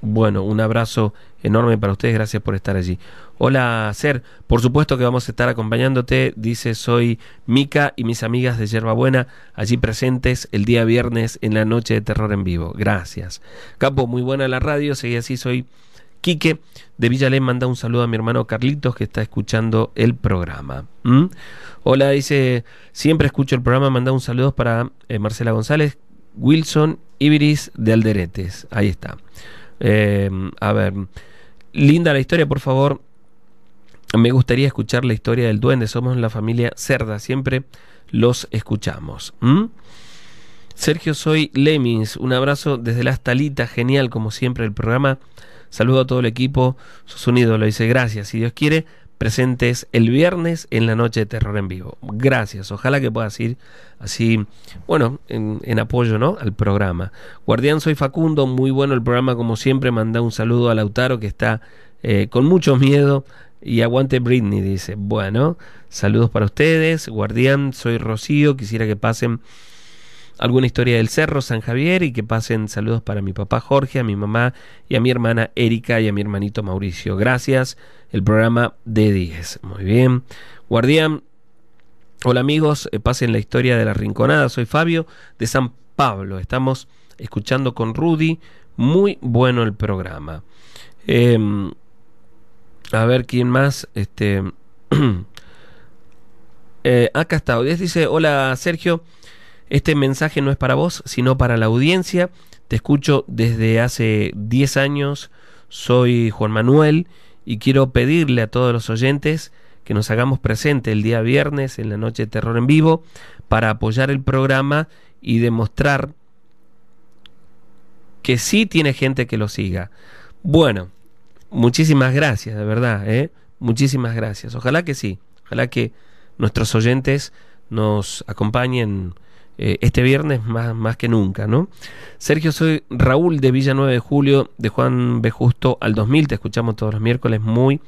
bueno, un abrazo enorme para ustedes. Gracias por estar allí. Hola, Ser. Por supuesto que vamos a estar acompañándote. Dice, soy Mica y mis amigas de Yerba Buena, allí presentes el día viernes en la noche de terror en vivo. Gracias. Capo, muy buena la radio. Seguí así, soy Quique de Villalén manda un saludo a mi hermano Carlitos que está escuchando el programa. Hola, dice, siempre escucho el programa, manda un saludo para eh, Marcela González, Wilson Ibiris de Alderetes. Ahí está. Eh, a ver, linda la historia, por favor. Me gustaría escuchar la historia del duende. Somos la familia Cerda, siempre los escuchamos. Sergio, soy Lemins. Un abrazo desde la Talita, genial como siempre el programa. Saludo a todo el equipo, sus lo dice gracias. Si Dios quiere, presentes el viernes en la noche de terror en vivo. Gracias, ojalá que puedas ir así, bueno, en, apoyo ¿no? al programa. Guardián, soy Facundo, muy bueno el programa como siempre, manda un saludo a Lautaro que está eh, con mucho miedo y aguante Britney, dice. Bueno, saludos para ustedes. Guardián, soy Rocío, quisiera que pasen alguna historia del Cerro San Javier y que pasen saludos para mi papá Jorge, a mi mamá y a mi hermana Erika y a mi hermanito Mauricio. Gracias. El programa de 10. Muy bien. Guardián. Hola amigos, eh, pasen la historia de la Rinconada. Soy Fabio de San Pablo. Estamos escuchando con Rudy. Muy bueno el programa. Em, a ver quién más. Este. eh, acá está. Dice: Hola Sergio. Este mensaje no es para vos, sino para la audiencia. Te escucho desde hace 10 años. Soy Juan Manuel y quiero pedirle a todos los oyentes que nos hagamos presente el día viernes en la noche de terror en vivo para apoyar el programa y demostrar que sí tiene gente que lo siga. Bueno, muchísimas gracias, de verdad, ¿eh? Muchísimas gracias. Ojalá que sí, ojalá que nuestros oyentes nos acompañen eh, este viernes más, más que nunca, ¿no? Sergio, soy Raúl de Villa 9 de Julio, de Juan B. Justo al 2000, te escuchamos todos los miércoles, muy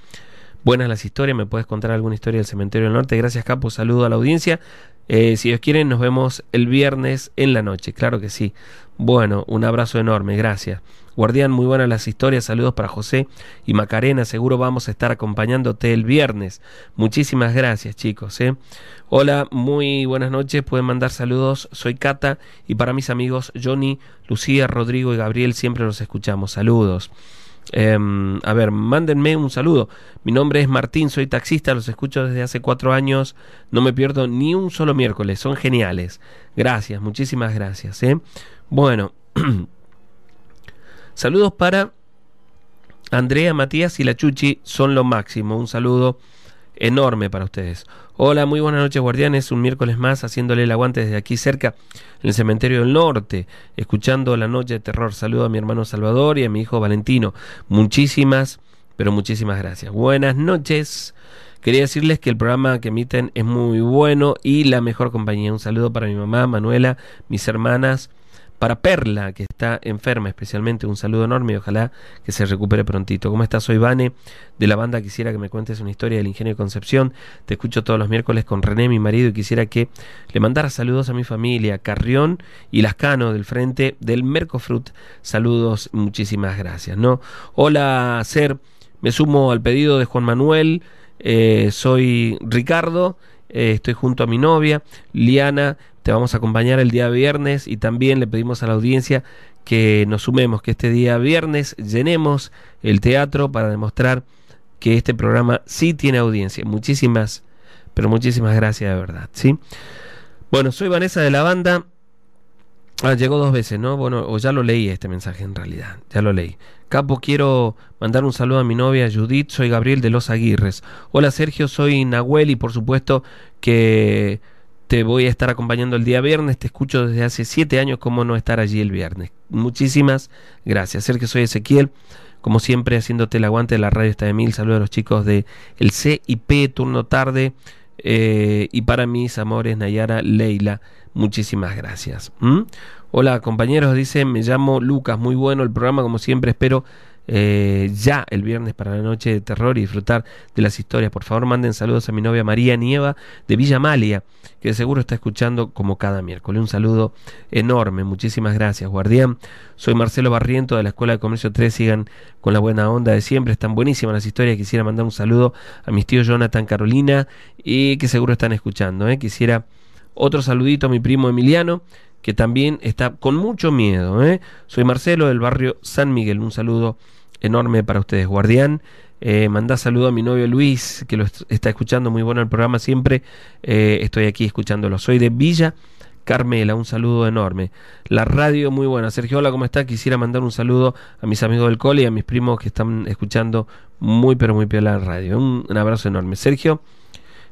buenas las historias, me puedes contar alguna historia del Cementerio del Norte, gracias Capo, saludo a la audiencia, eh, si Dios quiere nos vemos el viernes en la noche, claro que sí. Bueno, un abrazo enorme, gracias. Guardián, muy buenas las historias. Saludos para José y Macarena. Seguro vamos a estar acompañándote el viernes. Muchísimas gracias, chicos. ¿eh? Hola, muy buenas noches. Pueden mandar saludos. Soy Cata y para mis amigos Johnny, Lucía, Rodrigo y Gabriel siempre los escuchamos. Saludos. Em, a ver, mándenme un saludo. Mi nombre es Martín, soy taxista, los escucho desde hace cuatro años. No me pierdo ni un solo miércoles, son geniales. Gracias, muchísimas gracias. ¿eh? Bueno. Saludos para Andrea, Matías y la Chuchi, son lo máximo. Un saludo enorme para ustedes. Hola, muy buenas noches, guardianes. Un miércoles más haciéndole el aguante desde aquí cerca, en el cementerio del norte, escuchando la noche de terror. Saludo a mi hermano Salvador y a mi hijo Valentino. Muchísimas, pero muchísimas gracias. Buenas noches. Quería decirles que el programa que emiten es muy bueno y la mejor compañía. Un saludo para mi mamá, Manuela, mis hermanas para Perla, que está enferma especialmente, un saludo enorme y ojalá que se recupere prontito. ¿Cómo estás? Soy Vane, de la banda Quisiera que me cuentes una historia del ingenio de Concepción. Te escucho todos los miércoles con René, mi marido, y quisiera que le mandara saludos a mi familia, Carrión y Lascano, del frente del Mercofruit. Saludos, muchísimas gracias. ¿no? Hola, Ser, me sumo al pedido de Juan Manuel, eh, soy Ricardo eh, estoy junto a mi novia, Liana, te vamos a acompañar el día viernes y también le pedimos a la audiencia que nos sumemos, que este día viernes llenemos el teatro para demostrar que este programa sí tiene audiencia. Muchísimas, pero muchísimas gracias de verdad, ¿sí? Bueno, soy Vanessa de la banda. Ah, llegó dos veces, ¿no? Bueno, o ya lo leí este mensaje en realidad, ya lo leí. Capo, quiero mandar un saludo a mi novia Judith, soy Gabriel de Los Aguirres. Hola Sergio, soy Nahuel y por supuesto que te voy a estar acompañando el día viernes, te escucho desde hace siete años, ¿cómo no estar allí el viernes? Muchísimas gracias. Sergio, soy Ezequiel, como siempre haciéndote el aguante de la radio está de mil. Saludos a los chicos de el CIP, turno tarde. Eh, y para mis amores, Nayara, Leila, muchísimas gracias. ¿Mm? Hola compañeros, dice, me llamo Lucas, muy bueno el programa, como siempre, espero eh, ya el viernes para la noche de terror y disfrutar de las historias. Por favor, manden saludos a mi novia María Nieva de Villa Malia, que seguro está escuchando como cada miércoles. Un saludo enorme, muchísimas gracias, guardián. Soy Marcelo Barriento de la Escuela de Comercio 3, sigan con la buena onda de siempre, están buenísimas las historias. Quisiera mandar un saludo a mis tíos Jonathan, Carolina, y que seguro están escuchando. ¿eh? Quisiera otro saludito a mi primo Emiliano que también está con mucho miedo. ¿eh? Soy Marcelo del barrio San Miguel. Un saludo enorme para ustedes, guardián. Eh, mandá saludo a mi novio Luis, que lo está escuchando, muy bueno el programa siempre. Eh, estoy aquí escuchándolo. Soy de Villa Carmela, un saludo enorme. La radio muy buena. Sergio, hola, ¿cómo está? Quisiera mandar un saludo a mis amigos del cole y a mis primos que están escuchando muy, pero muy piola la radio. Un, abrazo enorme. Sergio,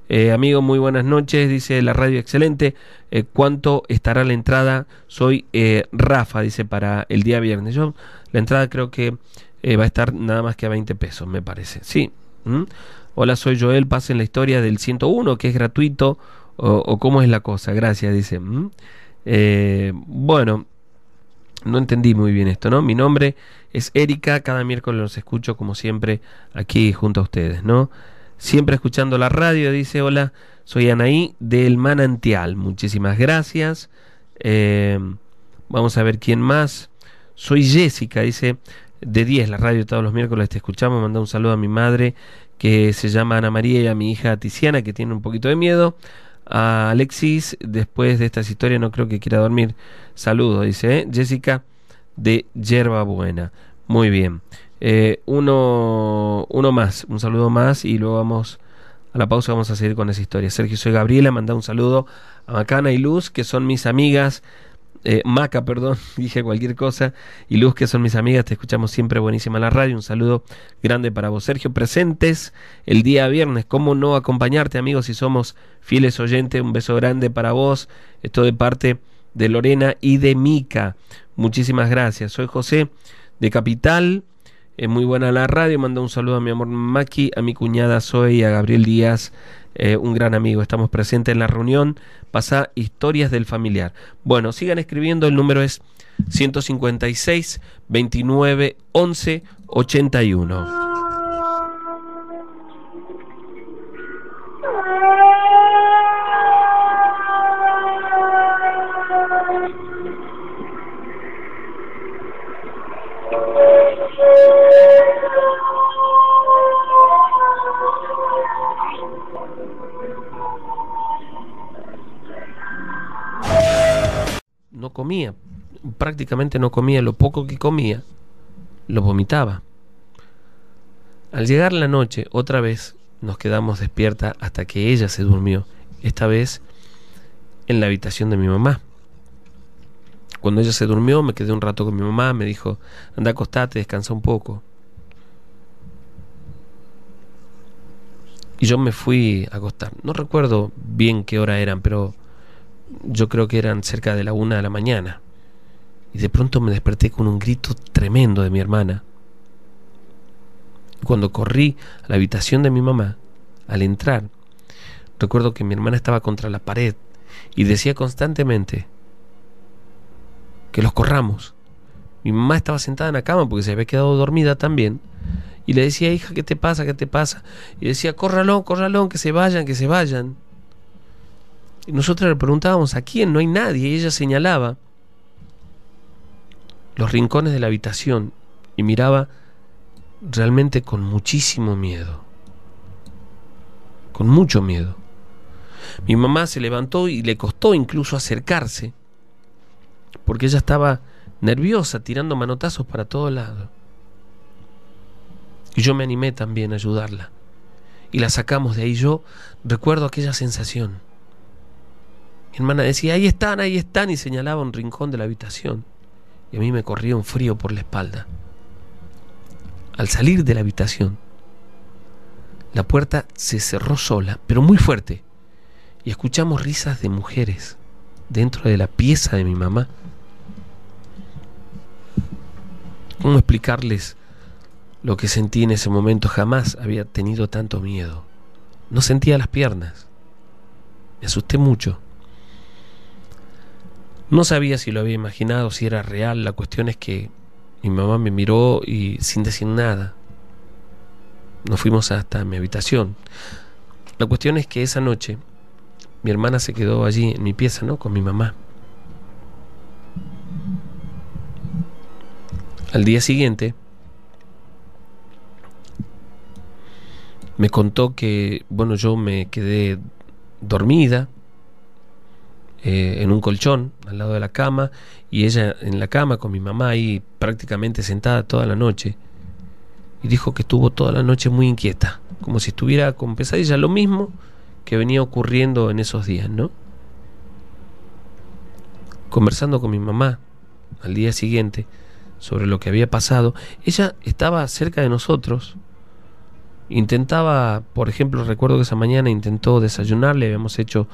eh, amigo, muy buenas noches. Dice la radio excelente. Eh, ¿Cuánto estará la entrada? Soy eh, Rafa, dice, para el día viernes. Yo, la entrada creo que eh, va a estar nada más que a 20 pesos, me parece. Sí. Hola, soy Joel. Pasen la historia del 101, que es gratuito. O, cómo es la cosa. Gracias, dice. Bueno, no entendí muy bien esto, ¿no? Mi nombre es Erika. Cada miércoles los escucho, como siempre, aquí junto a ustedes, ¿no? Siempre escuchando la radio, dice, hola, soy Anaí del Manantial. Muchísimas gracias. Eh, vamos a ver quién más. Soy Jessica, dice, de 10, la radio todos los miércoles te escuchamos. Manda un saludo a mi madre que se llama Ana María y a mi hija Tiziana que tiene un poquito de miedo. A Alexis, después de estas historias no creo que quiera dormir. Saludos, dice ¿eh? Jessica de Yerba Buena. Muy bien. Eh, uno, uno más, un saludo más y luego vamos a la pausa. Vamos a seguir con esa historia. Sergio, soy Gabriela. Manda un saludo a Macana y Luz, que son mis amigas eh, Maca, perdón, dije cualquier cosa, y Luz, que son mis amigas, te escuchamos siempre buenísima la radio. Un saludo grande para vos, Sergio. Presentes el día viernes, ¿cómo no acompañarte, amigos, si somos fieles oyentes? Un beso grande para vos. Esto de parte de Lorena y de Mica. Muchísimas gracias. Soy José de Capital. Es muy buena la radio. Manda un saludo a mi amor Maki, a mi cuñada Zoe y a Gabriel Díaz eh, un gran amigo. Estamos presentes en la reunión. Pasa historias del familiar. Bueno, sigan escribiendo. El número es 156 29 11 81. No comía, prácticamente no comía, lo poco que comía, lo vomitaba. Al llegar la noche, otra vez nos quedamos despierta hasta que ella se durmió, esta vez en la habitación de mi mamá. Cuando ella se durmió, me quedé un rato con mi mamá, me dijo, anda acostate, descansa un poco. Y yo me fui a acostar. No recuerdo bien qué hora eran, pero yo creo que eran cerca de la una de la mañana. Y de pronto me desperté con un grito tremendo de mi hermana. Cuando corrí a la habitación de mi mamá, al entrar, recuerdo que mi hermana estaba contra la pared y decía constantemente que los corramos. Mi mamá estaba sentada en la cama porque se había quedado dormida también. Y le decía, hija, ¿qué te pasa? ¿Qué te pasa? Y decía, córralo, córralo, que se vayan, que se vayan. Nosotros le preguntábamos a quién, no hay nadie, y ella señalaba los rincones de la habitación y miraba realmente con muchísimo miedo, con mucho miedo. Mi mamá se levantó y le costó incluso acercarse, porque ella estaba nerviosa, tirando manotazos para todos lados. Y yo me animé también a ayudarla. Y la sacamos de ahí. Yo recuerdo aquella sensación. Hermana decía, ahí están, ahí están, y señalaba un rincón de la habitación. Y a mí me corría un frío por la espalda. Al salir de la habitación, la puerta se cerró sola, pero muy fuerte, y escuchamos risas de mujeres dentro de la pieza de mi mamá. ¿Cómo explicarles lo que sentí en ese momento? Jamás había tenido tanto miedo. No sentía las piernas. Me asusté mucho. No sabía si lo había imaginado, si era real. La cuestión es que mi mamá me miró y sin decir nada. Nos fuimos hasta mi habitación. La cuestión es que esa noche mi hermana se quedó allí en mi pieza, ¿no? Con mi mamá. Al día siguiente me contó que, bueno, yo me quedé dormida eh, en un colchón al lado de la cama y ella en la cama con mi mamá ahí prácticamente sentada toda la noche y dijo que estuvo toda la noche muy inquieta, como si estuviera con pesadilla, lo mismo que venía ocurriendo en esos días, ¿no? Conversando con mi mamá al día siguiente, sobre lo que había pasado, ella estaba cerca de nosotros. Intentaba, por ejemplo, recuerdo que esa mañana intentó desayunar, le habíamos hecho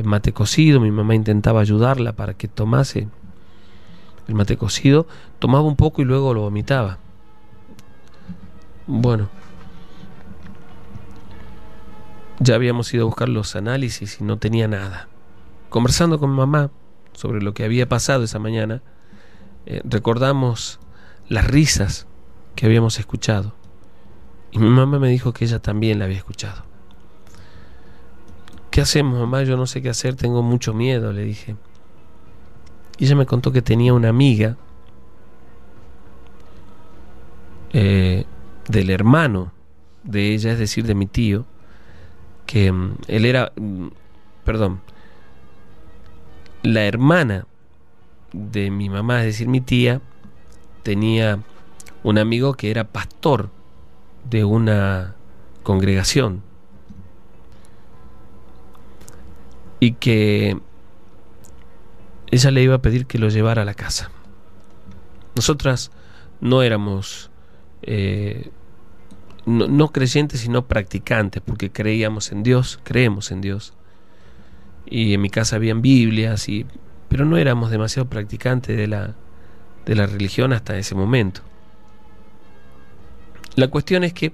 el mate cocido, mi mamá intentaba ayudarla para que tomase el mate cocido, tomaba un poco y luego lo vomitaba. Bueno, ya habíamos ido a buscar los análisis y no tenía nada. Conversando con mi mamá sobre lo que había pasado esa mañana, eh, recordamos las risas que habíamos escuchado. Y mi mamá me dijo que ella también la había escuchado. ¿Qué hacemos, mamá? Yo no sé qué hacer, tengo mucho miedo, le dije. Y ella me contó que tenía una amiga eh, del hermano de ella, es decir, de mi tío, que mm, él era, mm, perdón, la hermana de mi mamá, es decir, mi tía, tenía un amigo que era pastor de una congregación y que ella le iba a pedir que lo llevara a la casa. Nosotras no éramos eh, no, creyentes sino practicantes porque creíamos en Dios, creemos en Dios. Y en mi casa habían Biblias y pero no éramos demasiado practicantes de la, de la religión hasta ese momento. La cuestión es que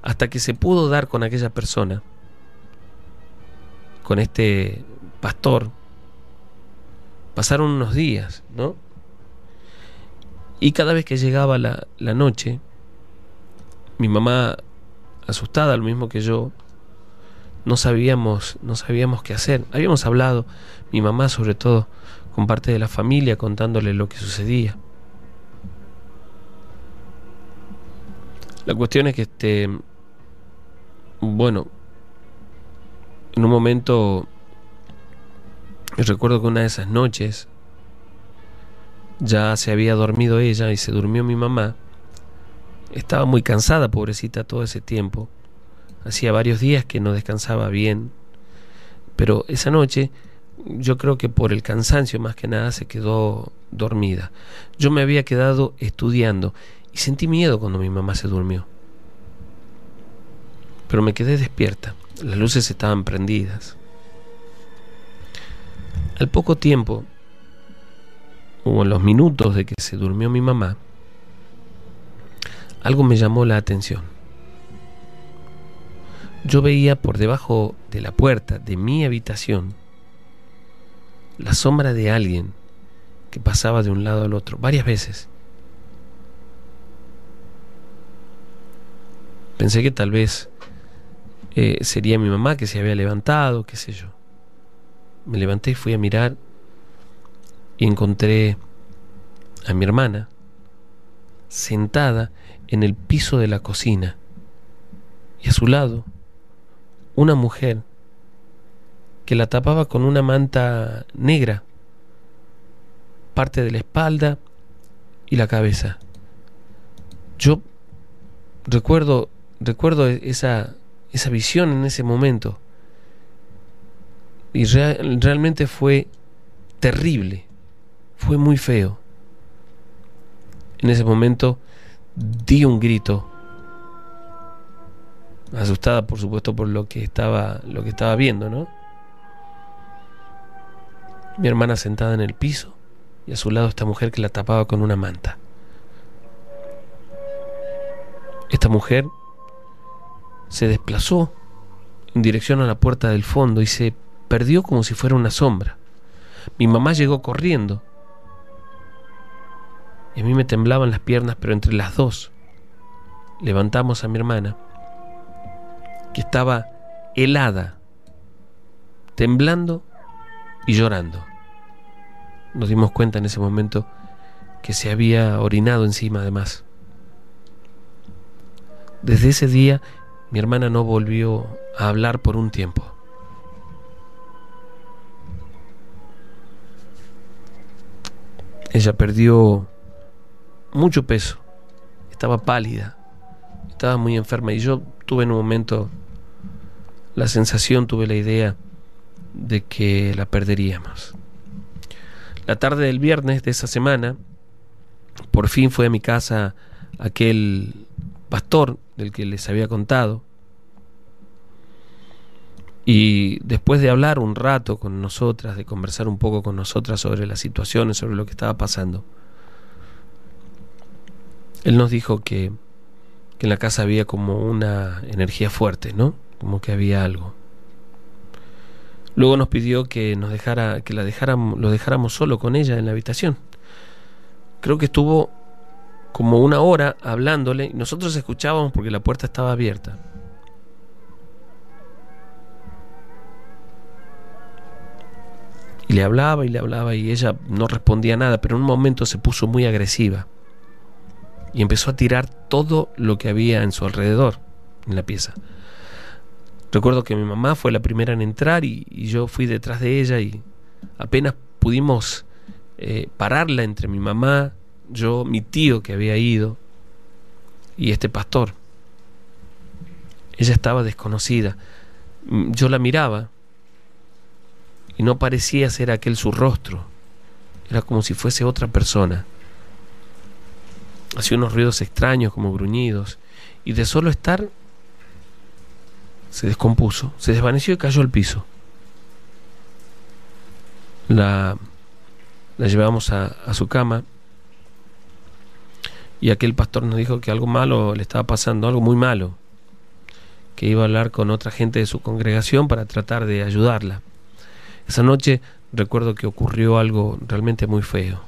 hasta que se pudo dar con aquella persona, con este pastor, pasaron unos días, ¿no? Y cada vez que llegaba la, la noche, mi mamá, asustada, lo mismo que yo, no sabíamos, no sabíamos qué hacer. Habíamos hablado, mi mamá sobre todo, con parte de la familia contándole lo que sucedía. La cuestión es que este bueno, en un momento recuerdo que una de esas noches ya se había dormido ella y se durmió mi mamá. Estaba muy cansada, pobrecita, todo ese tiempo. Hacía varios días que no descansaba bien. Pero esa noche yo creo que por el cansancio más que nada se quedó dormida. Yo me había quedado estudiando y sentí miedo cuando mi mamá se durmió. Pero me quedé despierta, las luces estaban prendidas. Al poco tiempo, o en los minutos de que se durmió mi mamá, algo me llamó la atención. Yo veía por debajo de la puerta de mi habitación la sombra de alguien que pasaba de un lado al otro varias veces. Pensé que tal vez eh, sería mi mamá que se había levantado, qué sé yo. Me levanté y fui a mirar y encontré a mi hermana sentada en el piso de la cocina y a su lado una mujer que la tapaba con una manta negra, parte de la espalda y la cabeza. Yo recuerdo, recuerdo esa, esa visión en ese momento y realmente fue terrible, fue muy feo. En ese momento di un grito, asustada por supuesto por lo que estaba, lo que estaba viendo, ¿no? Mi hermana sentada en el piso y a su lado esta mujer que la tapaba con una manta. Esta mujer se desplazó en dirección a la puerta del fondo y se perdió como si fuera una sombra. Mi mamá llegó corriendo y a mí me temblaban las piernas, pero entre las dos levantamos a mi hermana, que estaba helada, temblando y llorando. Nos dimos cuenta en ese momento que se había orinado encima además. Desde ese día mi hermana no volvió a hablar por un tiempo. Ella perdió mucho peso, estaba pálida, estaba muy enferma y yo tuve en un momento la sensación, tuve la idea de que la perderíamos. La tarde del viernes de esa semana, por fin fue a mi casa aquel pastor del que les había contado. Y después de hablar un rato con nosotras, de conversar un poco con nosotras sobre las situaciones, sobre lo que estaba pasando, él nos dijo que, que en la casa había como una energía fuerte, ¿no? Como que había algo. Luego nos pidió que nos dejara, que la dejáramos, lo dejáramos solo con ella en la habitación. Creo que estuvo como una hora hablándole y nosotros escuchábamos porque la puerta estaba abierta. Y le hablaba y le hablaba y ella no respondía nada, pero en un momento se puso muy agresiva y empezó a tirar todo lo que había en su alrededor, en la pieza. Recuerdo que mi mamá fue la primera en entrar y, yo fui detrás de ella y apenas pudimos eh, pararla entre mi mamá, yo, mi tío que había ido y este pastor. Ella estaba desconocida. Mm, yo la miraba y no parecía ser aquel su rostro. Era como si fuese otra persona hacía unos ruidos extraños como gruñidos, y de solo estar se descompuso, se desvaneció y cayó al piso. La, la llevamos a, a su cama y aquel pastor nos dijo que algo malo le estaba pasando, algo muy malo, que iba a hablar con otra gente de su congregación para tratar de ayudarla. Esa noche recuerdo que ocurrió algo realmente muy feo.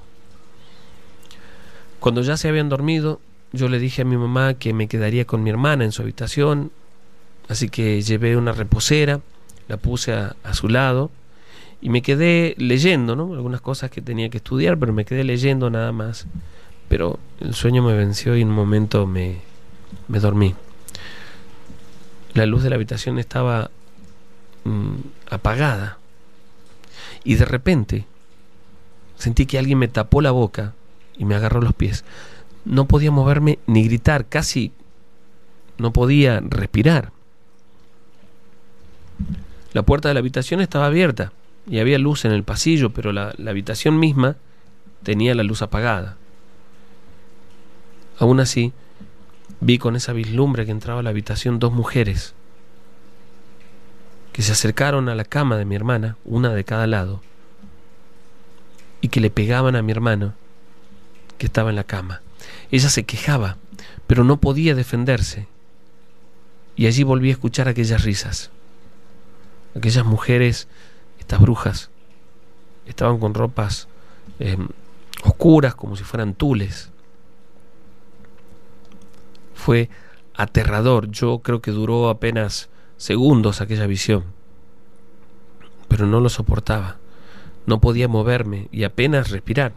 Cuando ya se habían dormido, yo le dije a mi mamá que me quedaría con mi hermana en su habitación, así que llevé una reposera, la puse a, su lado y me quedé leyendo, ¿no? Algunas cosas que tenía que estudiar, pero me quedé leyendo nada más. Pero el sueño me venció y en un momento me, me dormí. La luz de la habitación estaba mm, apagada y de repente sentí que alguien me tapó la boca y me agarró los pies. No podía moverme ni gritar, casi no podía respirar. La puerta de la habitación estaba abierta y había luz en el pasillo, pero la, la habitación misma tenía la luz apagada. Aún así, vi con esa vislumbre que entraba a la habitación dos mujeres que se acercaron a la cama de mi hermana, una de cada lado, y que le pegaban a mi hermano que estaba en la cama. Ella se quejaba, pero no podía defenderse. Y allí volví a escuchar aquellas risas. Aquellas mujeres, estas brujas, estaban con ropas em, oscuras como si fueran tules. Fue aterrador. Yo creo que duró apenas segundos aquella visión. Pero no lo soportaba. No podía moverme y apenas respirar.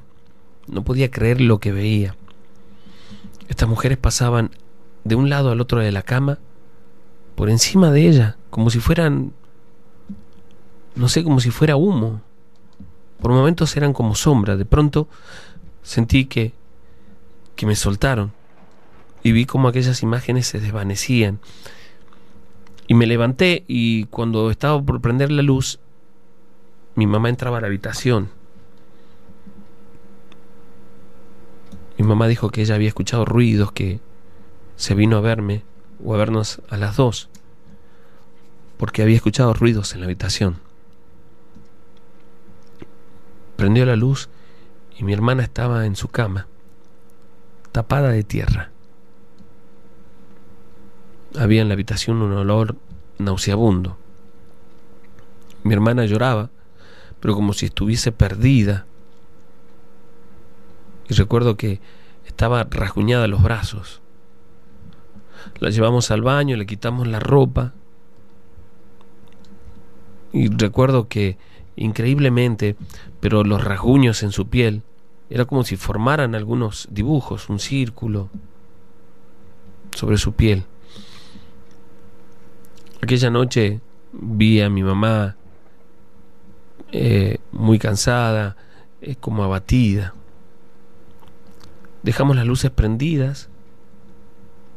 No podía creer lo que veía. Estas mujeres pasaban de un lado al otro de la cama, por encima de ella, como si fueran no sé, como si fuera humo. Por momentos eran como sombras. De pronto sentí que, que me soltaron y vi como aquellas imágenes se desvanecían. Y me levanté y cuando estaba por prender la luz, mi mamá entraba a la habitación. Mi mamá dijo que ella había escuchado ruidos, que se vino a verme o a vernos a las dos, porque había escuchado ruidos en la habitación. Prendió la luz y mi hermana estaba en su cama, tapada de tierra. Había en la habitación un olor nauseabundo. Mi hermana lloraba, pero como si estuviese perdida. Y recuerdo que estaba rasguñada los brazos. La llevamos al baño, le quitamos la ropa. Y recuerdo que, increíblemente, pero los rasguños en su piel, era como si formaran algunos dibujos, un círculo sobre su piel. Aquella noche vi a mi mamá eh, muy cansada, eh, como abatida. Dejamos las luces prendidas,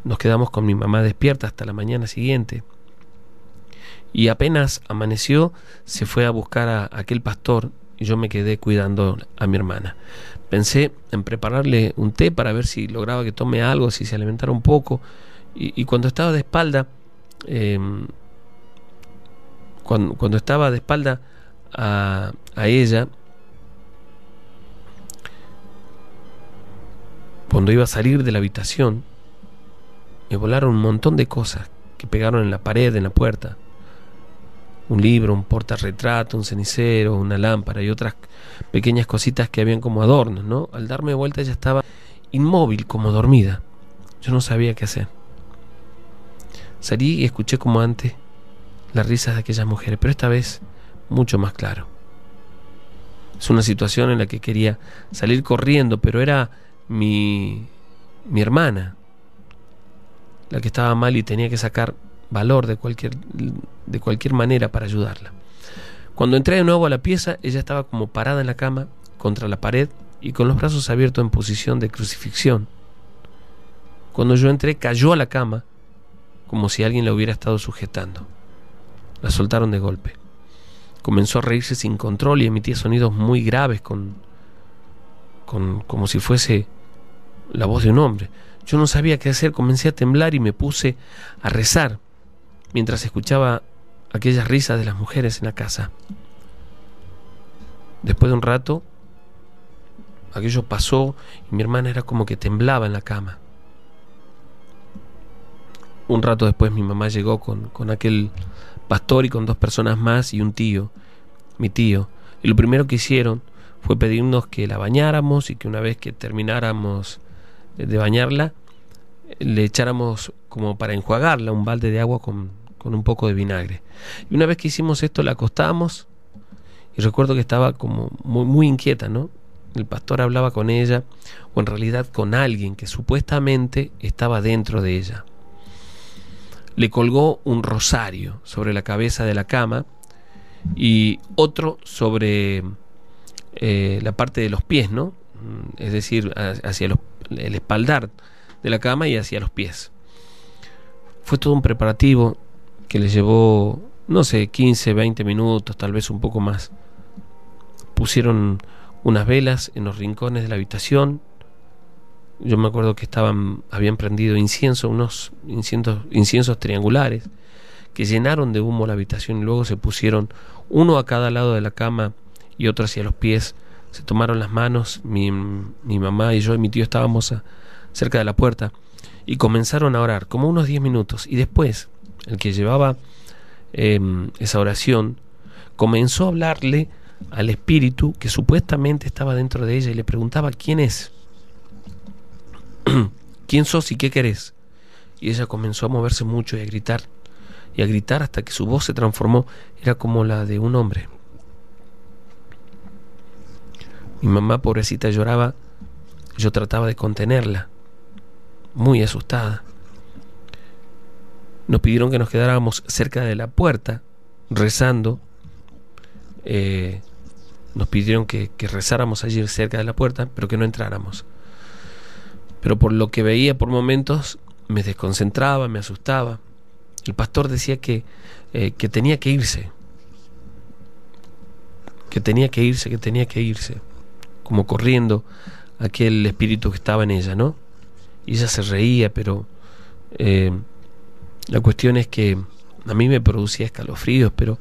nos quedamos con mi mamá despierta hasta la mañana siguiente. Y apenas amaneció, se fue a buscar a aquel pastor y yo me quedé cuidando a mi hermana. Pensé en prepararle un té para ver si lograba que tome algo, si se alimentara un poco. Y, cuando estaba de espalda, em, cuando, estaba de espalda a, a ella, cuando iba a salir de la habitación, me volaron un montón de cosas que pegaron en la pared, en la puerta. Un libro, un portarretrato, un cenicero, una lámpara y otras pequeñas cositas que habían como adornos, ¿no? Al darme vuelta ella estaba inmóvil, como dormida. Yo no sabía qué hacer. Salí y escuché como antes las risas de aquellas mujeres, pero esta vez mucho más claro. Es una situación en la que quería salir corriendo, pero era mi, mi hermana la que estaba mal y tenía que sacar valor de cualquier, de cualquier manera para ayudarla. Cuando entré de nuevo a la pieza, ella estaba como parada en la cama, contra la pared y con los brazos abiertos en posición de crucifixión. Cuando yo entré, cayó a la cama, como si alguien la hubiera estado sujetando. La soltaron de golpe. Comenzó a reírse sin control y emitía sonidos muy graves con, con como si fuese la voz de un hombre. Yo no sabía qué hacer, comencé a temblar y me puse a rezar mientras escuchaba aquellas risas de las mujeres en la casa. Después de un rato, aquello pasó y mi hermana era como que temblaba en la cama. Un rato después mi mamá llegó con, con aquel pastor y con dos personas más y un tío, mi tío. Y lo primero que hicieron fue pedirnos que la bañáramos y que una vez que termináramos de bañarla, le echáramos como para enjuagarla un balde de agua con, con un poco de vinagre. Y una vez que hicimos esto, la acostamos y recuerdo que estaba como muy, muy inquieta, ¿no? El pastor hablaba con ella, o en realidad con alguien que supuestamente estaba dentro de ella. Le colgó un rosario sobre la cabeza de la cama y otro sobre eh, la parte de los pies, ¿no? Es decir, hacia el espaldar de la cama y hacia los pies. Fue todo un preparativo que le llevó, no sé, 15, 20 minutos, tal vez un poco más. Pusieron unas velas en los rincones de la habitación. Yo me acuerdo que estaban, habían prendido incienso, unos inciensos, inciensos triangulares, que llenaron de humo la habitación y luego se pusieron uno a cada lado de la cama y otro hacia los pies. Se tomaron las manos, mi, mi mamá y yo y mi tío estábamos cerca de la puerta y comenzaron a orar como unos 10 minutos y después el que llevaba em, esa oración comenzó a hablarle al espíritu que supuestamente estaba dentro de ella y le preguntaba quién es, quién sos y qué querés. Y ella comenzó a moverse mucho y a gritar y a gritar hasta que su voz se transformó, era como la de un hombre. Mi mamá pobrecita lloraba, yo trataba de contenerla muy asustada. Nos pidieron que nos quedáramos cerca de la puerta, rezando, eh, nos pidieron que, que rezáramos allí cerca de la puerta, pero que no entráramos. Pero por lo que veía por momentos me desconcentraba, me asustaba. El pastor decía que, eh, que tenía que irse, que tenía que irse, que tenía que irse, como corriendo aquel espíritu que estaba en ella, ¿no? Y ella se reía, pero eh, la cuestión es que a mí me producía escalofríos, pero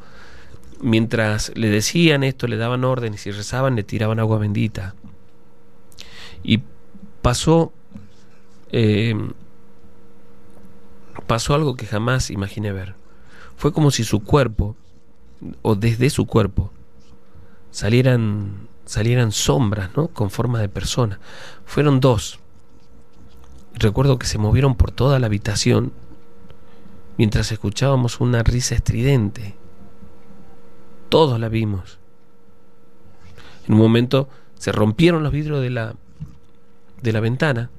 mientras le decían esto, le daban órdenes y rezaban, le tiraban agua bendita. Y pasó, eh, pasó algo que jamás imaginé ver. Fue como si su cuerpo, o desde su cuerpo, salieran, salieran sombras, ¿no? Con forma de persona. Fueron dos. Recuerdo que se movieron por toda la habitación mientras escuchábamos una risa estridente. Todos la vimos. En un momento se rompieron los vidrios de la, de la ventana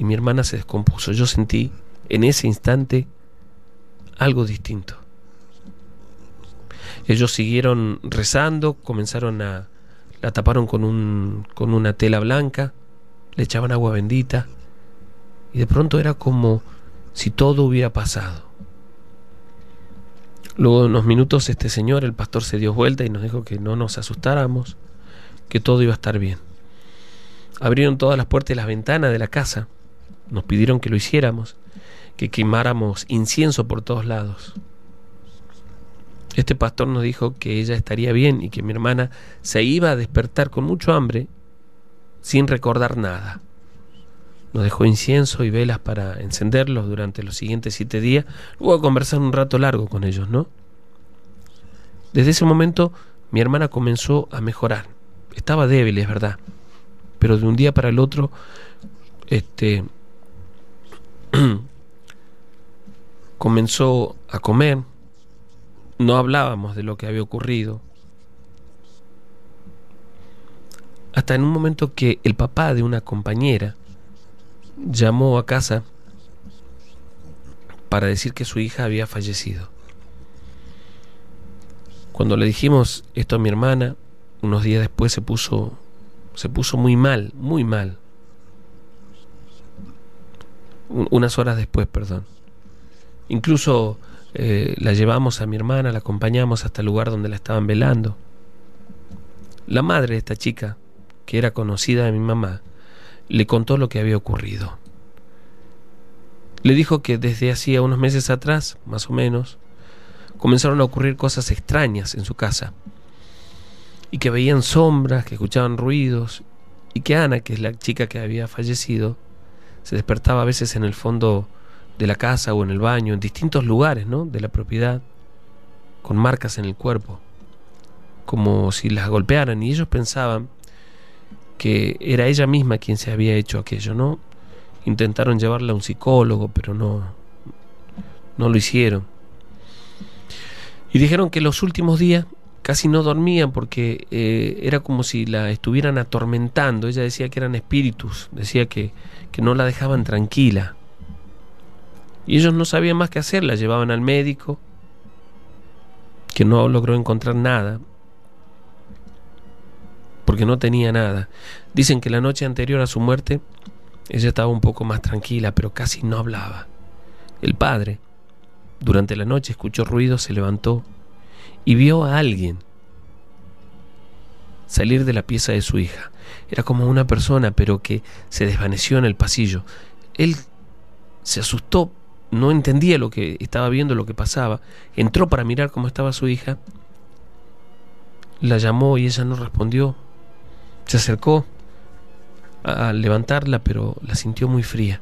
y mi hermana se descompuso. Yo sentí en ese instante algo distinto. Ellos siguieron rezando, comenzaron a... la taparon con, un, con una tela blanca, le echaban agua bendita y de pronto era como si todo hubiera pasado. Luego de unos minutos este señor, el pastor, se dio vuelta y nos dijo que no nos asustáramos, que todo iba a estar bien. Abrieron todas las puertas y las ventanas de la casa, nos pidieron que lo hiciéramos, que quemáramos incienso por todos lados. Este pastor nos dijo que ella estaría bien y que mi hermana se iba a despertar con mucho hambre sin recordar nada. Nos dejó incienso y velas para encenderlos durante los siguientes siete días. Luego conversar un rato largo con ellos, ¿no? Desde ese momento mi hermana comenzó a mejorar. Estaba débil, es verdad. Pero de un día para el otro, este, comenzó a comer, no hablábamos de lo que había ocurrido. Hasta en un momento que el papá de una compañera llamó a casa para decir que su hija había fallecido. Cuando le dijimos esto a mi hermana, unos días después se puso se puso muy mal, muy mal. Unas horas después, perdón. Incluso eh, la llevamos a mi hermana, la acompañamos hasta el lugar donde la estaban velando. La madre de esta chica, que era conocida de mi mamá, le contó lo que había ocurrido. Le dijo que desde hacía unos meses atrás, más o menos, comenzaron a ocurrir cosas extrañas en su casa. Y que veían sombras, que escuchaban ruidos, y que Ana, que es la chica que había fallecido, se despertaba a veces en el fondo de la casa o en el baño, en distintos lugares ¿no? de la propiedad, con marcas en el cuerpo, como si las golpearan, y ellos pensaban que era ella misma quien se había hecho aquello, ¿no? Intentaron llevarla a un psicólogo, pero no, no lo hicieron. Y dijeron que los últimos días casi no dormían porque eh, era como si la estuvieran atormentando. Ella decía que eran espíritus, decía que, que no la dejaban tranquila. Y ellos no sabían más qué hacer, la llevaban al médico, que no logró encontrar nada, porque no tenía nada. Dicen que la noche anterior a su muerte, ella estaba un poco más tranquila, pero casi no hablaba. El padre, durante la noche, escuchó ruido, se levantó y vio a alguien salir de la pieza de su hija. Era como una persona, pero que se desvaneció en el pasillo. Él se asustó no entendía lo que estaba viendo, lo que pasaba, entró para mirar cómo estaba su hija, la llamó y ella no respondió, se acercó a levantarla, pero la sintió muy fría,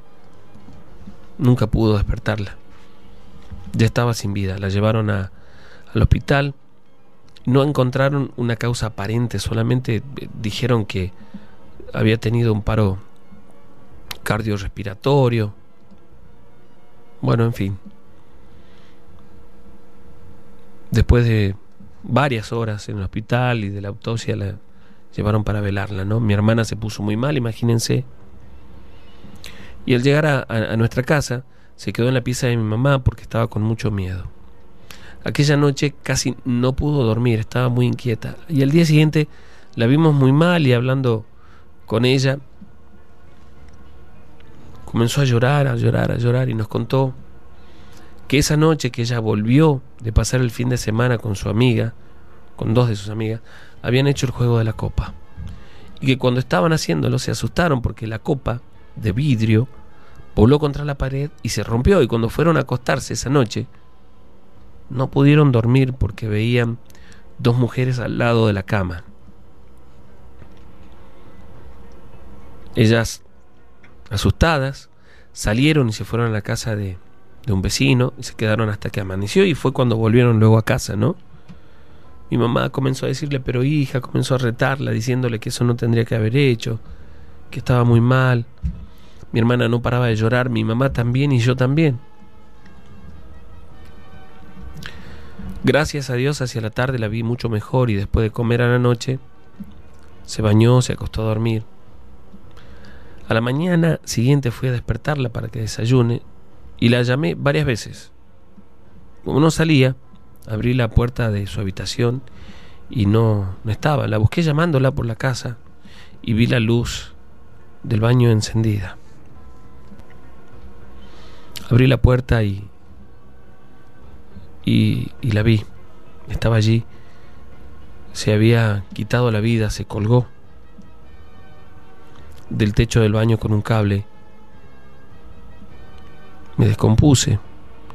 nunca pudo despertarla, ya estaba sin vida, la llevaron a, al hospital, no encontraron una causa aparente, solamente dijeron que había tenido un paro cardiorrespiratorio, bueno, en fin. Después de varias horas en el hospital y de la autopsia la llevaron para velarla, ¿no? Mi hermana se puso muy mal, imagínense. Y al llegar a, nuestra casa, se quedó en la pieza de mi mamá porque estaba con mucho miedo. Aquella noche casi no pudo dormir, estaba muy inquieta. Y al día siguiente la vimos muy mal y hablando con ella, comenzó a llorar, a llorar, a llorar y nos contó que esa noche que ella volvió de pasar el fin de semana con su amiga, con dos de sus amigas, habían hecho el juego de la copa. Y que cuando estaban haciéndolo se asustaron porque la copa de vidrio voló contra la pared y se rompió. Y cuando fueron a acostarse esa noche, no pudieron dormir porque veían dos mujeres al lado de la cama. Ellas, asustadas, salieron y se fueron a la casa de, de un vecino y se quedaron hasta que amaneció y fue cuando volvieron luego a casa, ¿no? Mi mamá comenzó a decirle, pero hija, comenzó a retarla, diciéndole que eso no tendría que haber hecho, que estaba muy mal. Mi hermana no paraba de llorar, mi mamá también y yo también. Gracias a Dios hacia la tarde la vi mucho mejor y después de comer a la noche se bañó, se acostó a dormir. A la mañana siguiente fui a despertarla para que desayune y la llamé varias veces. Como no salía, abrí la puerta de su habitación y no, no estaba. La busqué llamándola por la casa y vi la luz del baño encendida. Abrí la puerta y, y, la vi. Estaba allí. Se había quitado la vida, se colgó del techo del baño con un cable. Me descompuse.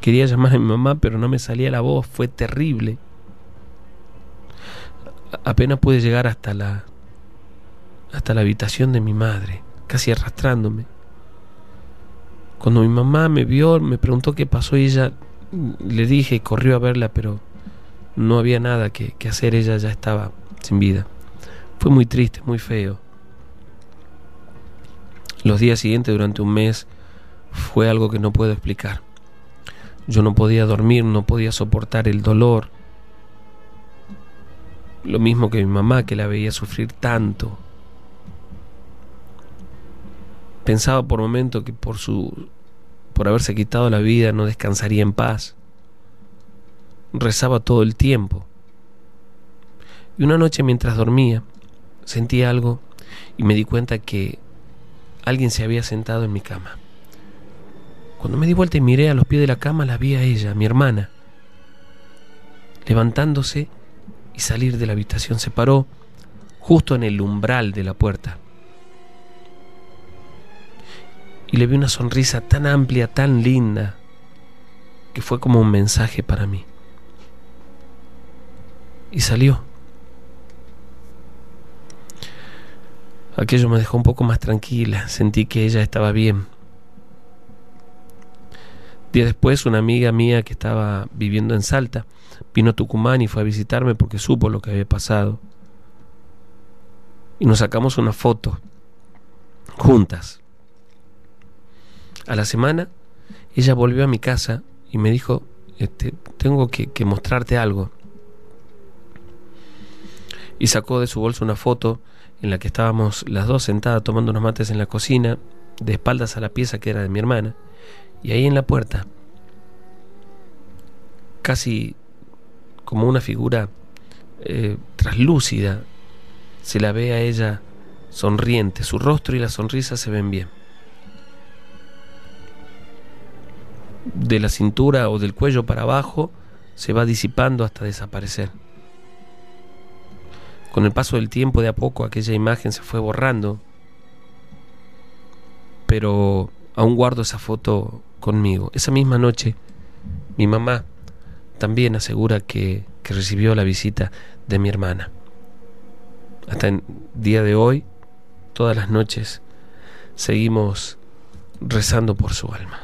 Quería llamar a mi mamá, pero no me salía la voz. Fue terrible. Apenas pude llegar hasta la hasta la habitación de mi madre, casi arrastrándome. Cuando mi mamá me vio, me preguntó qué pasó y ella le dije, corrió a verla, pero no había nada que, que hacer, ella ya estaba sin vida. Fue muy triste, muy feo. Los días siguientes, durante un mes, fue algo que no puedo explicar. Yo no podía dormir, no podía soportar el dolor. Lo mismo que mi mamá, que la veía sufrir tanto. Pensaba por momento que por su por haberse quitado la vida no descansaría en paz. Rezaba todo el tiempo. Y una noche mientras dormía, sentí algo y me di cuenta que alguien se había sentado en mi cama. Cuando me di vuelta y miré a los pies de la cama, la vi a ella, mi hermana, levantándose y salir de la habitación. Se paró justo en el umbral de la puerta. Y le vi una sonrisa tan amplia, tan linda, que fue como un mensaje para mí. Y salió. Aquello me dejó un poco más tranquila, sentí que ella estaba bien. Día después, una amiga mía que estaba viviendo en Salta vino a Tucumán y fue a visitarme porque supo lo que había pasado. Y nos sacamos una foto juntas. A la semana, ella volvió a mi casa y me dijo, este, tengo que, mostrarte algo. Y sacó de su bolsa una foto en la que estábamos las dos sentadas tomando unos mates en la cocina, de espaldas a la pieza que era de mi hermana, y ahí en la puerta, casi como una figura eh, traslúcida, se la ve a ella sonriente, su rostro y la sonrisa se ven bien. De la cintura o del cuello para abajo se va disipando hasta desaparecer. Con el paso del tiempo, de a poco, aquella imagen se fue borrando. Pero aún guardo esa foto conmigo. Esa misma noche, mi mamá también asegura que, que recibió la visita de mi hermana. Hasta el día de hoy, todas las noches, seguimos rezando por su alma.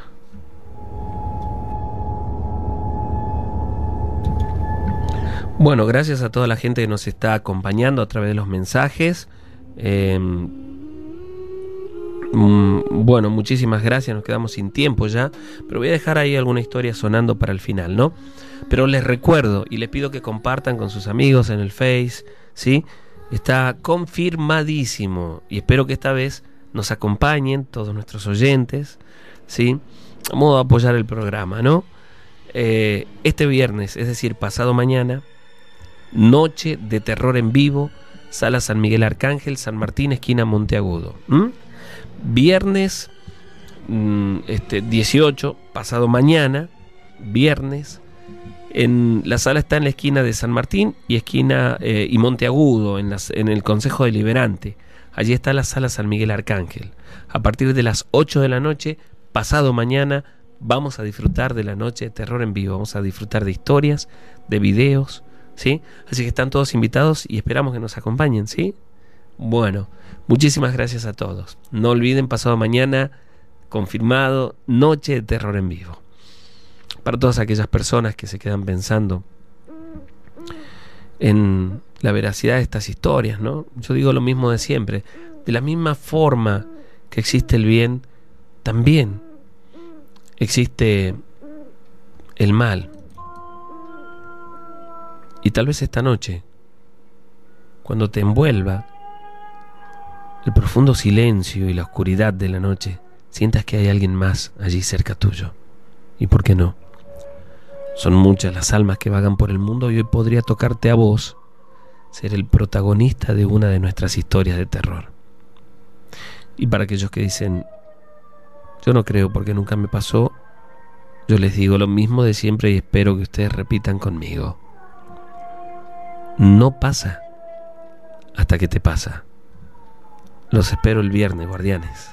Bueno, gracias a toda la gente que nos está acompañando a través de los mensajes. Eh, bueno, muchísimas gracias, nos quedamos sin tiempo ya, pero voy a dejar ahí alguna historia sonando para el final, ¿no? Pero les recuerdo y les pido que compartan con sus amigos en el Face, ¿sí? Está confirmadísimo y espero que esta vez nos acompañen todos nuestros oyentes, ¿sí? A modo de apoyar el programa, ¿no? eh, este viernes, es decir, pasado mañana, noche de terror en vivo, sala San Miguel Arcángel, San Martín, esquina Monteagudo. Viernes mm, este, 18, pasado mañana, viernes, en, la sala está en la esquina de San Martín y esquina eh, y Monteagudo, en, las, en el Consejo Deliberante. Allí está la sala San Miguel Arcángel. A partir de las 8 de la noche, pasado mañana, vamos a disfrutar de la noche de terror en vivo. Vamos a disfrutar de historias, de videos, ¿sí? Así que están todos invitados y esperamos que nos acompañen, ¿sí? Bueno, muchísimas gracias a todos. No olviden, pasado mañana, confirmado, noche de terror en vivo. Para todas aquellas personas que se quedan pensando en la veracidad de estas historias, ¿no? Yo digo lo mismo de siempre. De la misma forma que existe el bien, también existe el mal. Y tal vez esta noche, cuando te envuelva el profundo silencio y la oscuridad de la noche, sientas que hay alguien más allí cerca tuyo. ¿Y por qué no? Son muchas las almas que vagan por el mundo y hoy podría tocarte a vos ser el protagonista de una de nuestras historias de terror. Y para aquellos que dicen, yo no creo porque nunca me pasó, yo les digo lo mismo de siempre y espero que ustedes repitan conmigo. No pasa hasta que te pasa. Los espero el viernes, guardianes.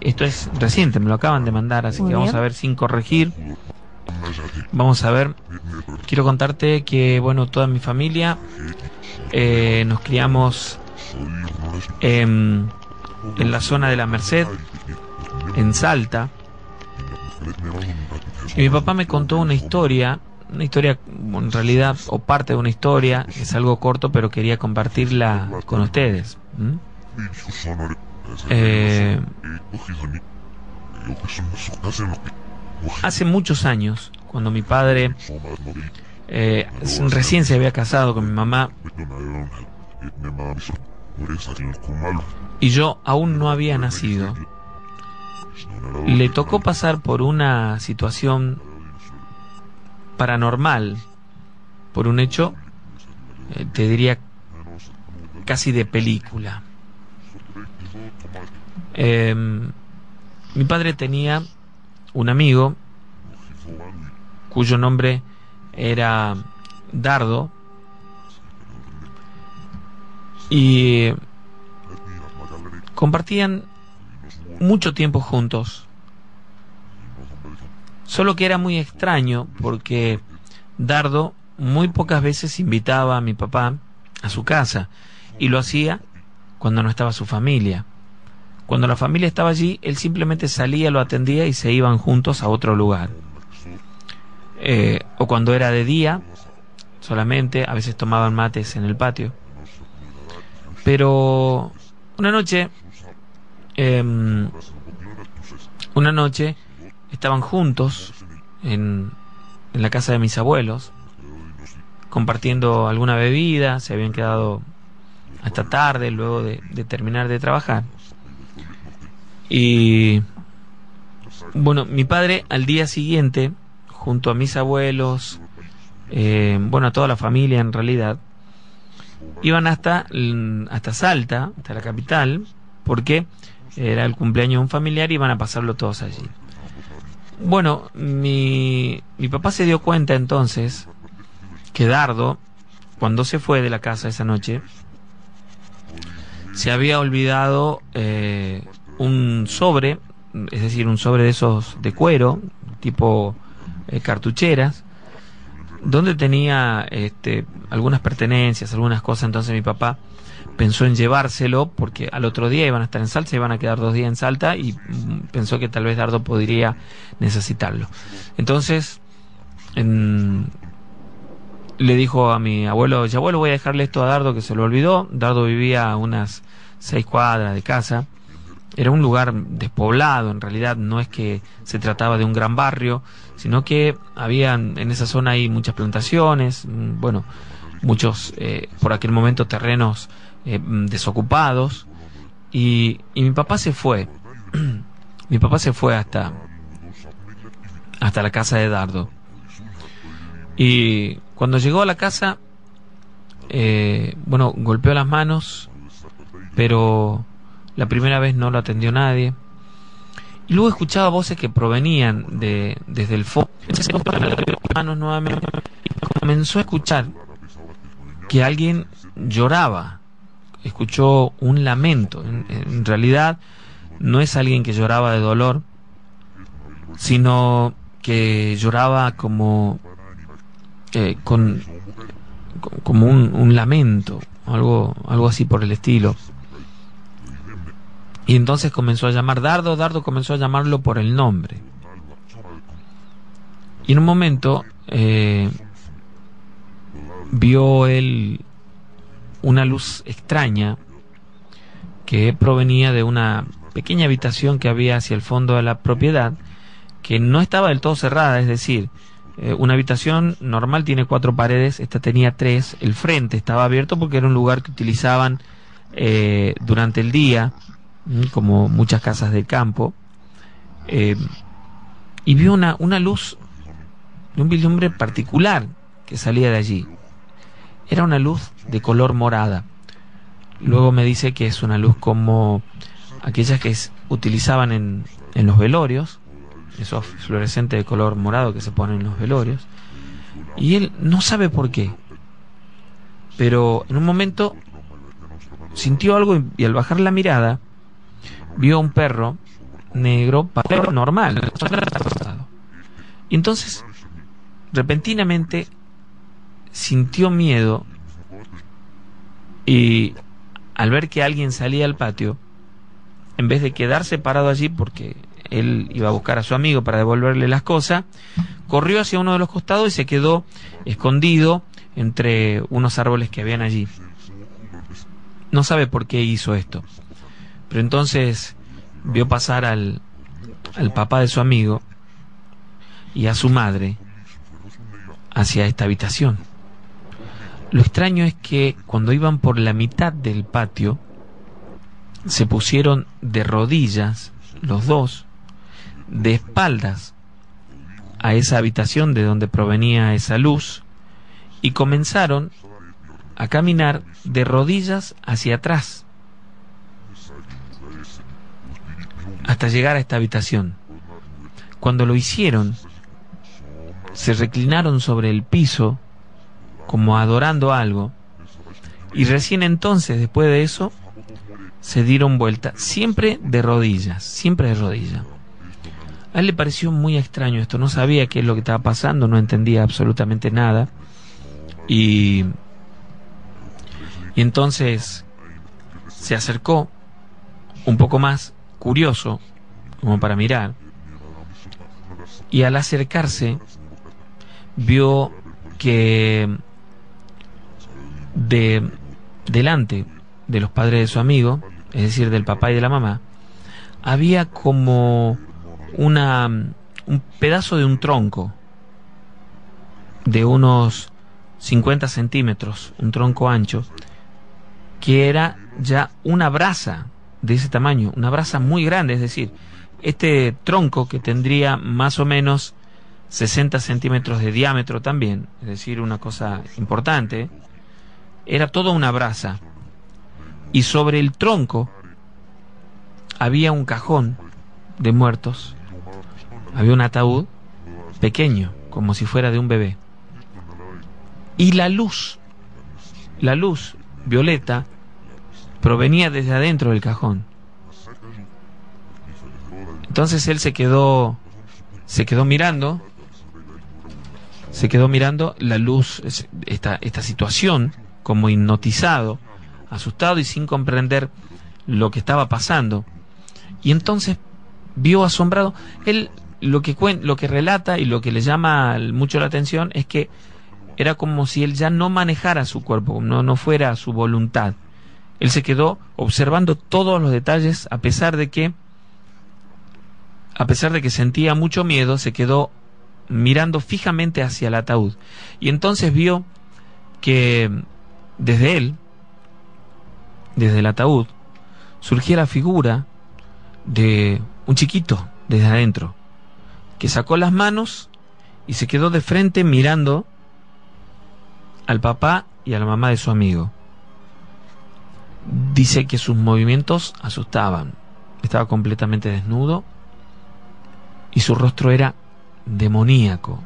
Esto es reciente, me lo acaban de mandar, así Muy que vamos bien. a ver sin corregir. Vamos a ver, quiero contarte que, bueno, toda mi familia eh, nos criamos en, en la zona de la Merced, en Salta. Y mi papá me contó una historia, una historia, en realidad, o parte de una historia, es algo corto, pero quería compartirla con ustedes. Eh, hace muchos años, cuando mi padre eh, recién se había casado con mi mamá y yo aún no había nacido, le tocó pasar por una situación paranormal, por un hecho, eh, te diría, casi de película. Eh, mi padre tenía un amigo cuyo nombre era Dardo y compartían mucho tiempo juntos. Solo que era muy extraño porque Dardo muy pocas veces invitaba a mi papá a su casa y lo hacía cuando no estaba su familia. Cuando la familia estaba allí, él simplemente salía, lo atendía y se iban juntos a otro lugar. Eh, o cuando era de día, solamente, a veces tomaban mates en el patio. Pero una noche, em, una noche, estaban juntos en, en la casa de mis abuelos, compartiendo alguna bebida, se habían quedado hasta tarde luego de, de terminar de trabajar. Y bueno, mi padre al día siguiente, junto a mis abuelos, eh, bueno, a toda la familia en realidad, iban hasta, hasta Salta, hasta la capital, porque era el cumpleaños de un familiar y iban a pasarlo todos allí. Bueno, mi, mi papá se dio cuenta entonces que Dardo, cuando se fue de la casa esa noche, se había olvidado eh, un sobre, es decir, un sobre de esos de cuero, tipo eh, cartucheras, donde tenía este, algunas pertenencias, algunas cosas. Entonces mi papá pensó en llevárselo porque al otro día iban a estar en Salta, iban a quedar dos días en Salta y mm, pensó que tal vez Dardo podría necesitarlo. Entonces le dijo a mi abuelo, ya abuelo voy a dejarle esto a Dardo que se lo olvidó. Dardo vivía a unas seis cuadras de casa. Era un lugar despoblado, en realidad no es que se trataba de un gran barrio, sino que había en esa zona hay muchas plantaciones, mm, bueno, muchos eh, por aquel momento terrenos eh, mm, desocupados. Y, y, mi papá se fue, mi papá se fue hasta hasta la casa de Dardo. Y cuando llegó a la casa, eh, bueno, golpeó las manos pero la primera vez no lo atendió nadie. Y luego escuchaba voces que provenían de, desde el fondo. comenzó a escuchar que alguien lloraba. Escuchó un lamento. En, realidad no es alguien que lloraba de dolor, sino que lloraba como eh, con como un, un lamento, algo, algo así por el estilo. Y entonces comenzó a llamar Dardo, Dardo comenzó a llamarlo por el nombre. Y en un momento eh, vio él una luz extraña que provenía de una pequeña habitación que había hacia el fondo de la propiedad, que no estaba del todo cerrada, es decir, eh, una habitación normal tiene cuatro paredes, esta tenía tres, el frente estaba abierto porque era un lugar que utilizaban eh, durante el día como muchas casas del campo, eh, y vio una, una luz de un vislumbre particular que salía de allí. Era una luz de color morada. Luego me dice que es una luz como aquellas que utilizaban en, en los velorios, esos fluorescentes de color morado que se ponen en los velorios. Y él no sabe por qué. Pero en un momento sintió algo y al bajar la mirada vio un perro negro, perro normal. Y entonces, repentinamente, sintió miedo y al ver que alguien salía al patio, en vez de quedarse parado allí porque él iba a buscar a su amigo para devolverle las cosas, corrió hacia uno de los costados y se quedó escondido entre unos árboles que habían allí. No sabe por qué hizo esto. Pero entonces vio pasar al, al papá de su amigo y a su madre hacia esta habitación. Lo extraño es que cuando iban por la mitad del patio, se pusieron de rodillas los dos, de espaldas a esa habitación de donde provenía esa luz, y comenzaron a caminar de rodillas hacia atrás, hasta llegar a esta habitación. Cuando lo hicieron, se reclinaron sobre el piso como adorando algo y recién entonces, después de eso, se dieron vuelta, siempre de rodillas, siempre de rodillas. A él le pareció muy extraño esto, no sabía qué es lo que estaba pasando, no entendía absolutamente nada. Y, y entonces se acercó un poco más curioso, como para mirar, y al acercarse vio que de delante de los padres de su amigo, es decir, del papá y de la mamá, había como una un pedazo de un tronco de unos 50 centímetros, un tronco ancho, que era ya una brasa de ese tamaño, una brasa muy grande, es decir, este tronco que tendría más o menos 60 centímetros de diámetro también, es decir, una cosa importante, era toda una brasa. Y sobre el tronco había un cajón de muertos. Había un ataúd pequeño, como si fuera de un bebé. Y la luz, la luz violeta, provenía desde adentro del cajón. Entonces él se quedó, se quedó mirando, se quedó mirando la luz, esta, esta situación, como hipnotizado, asustado y sin comprender lo que estaba pasando. Y entonces vio asombrado, él lo que, lo que relata y lo que le llama mucho la atención es que era como si él ya no manejara su cuerpo, no, no fuera su voluntad. Él se quedó observando todos los detalles a pesar de que a pesar de que sentía mucho miedo, se quedó mirando fijamente hacia el ataúd. Y entonces vio que desde él, desde el ataúd, surgía la figura de un chiquito desde adentro, que sacó las manos y se quedó de frente mirando al papá y a la mamá de su amigo. Dice que sus movimientos asustaban. Estaba completamente desnudo y su rostro era demoníaco.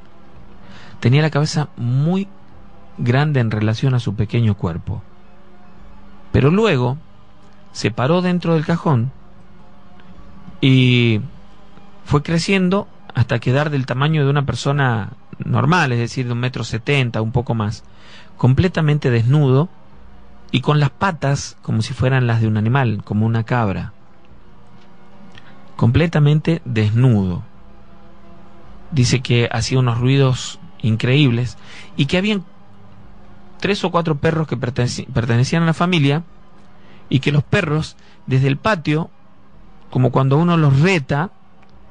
Tenía la cabeza muy grande en relación a su pequeño cuerpo. Pero luego se paró dentro del cajón y fue creciendo hasta quedar del tamaño de una persona normal, es decir, de un metro setenta, un poco más, completamente desnudo y con las patas como si fueran las de un animal, como una cabra, completamente desnudo. Dice que hacía unos ruidos increíbles y que habían tres o cuatro perros que pertenecían a la familia y que los perros desde el patio, como cuando uno los reta,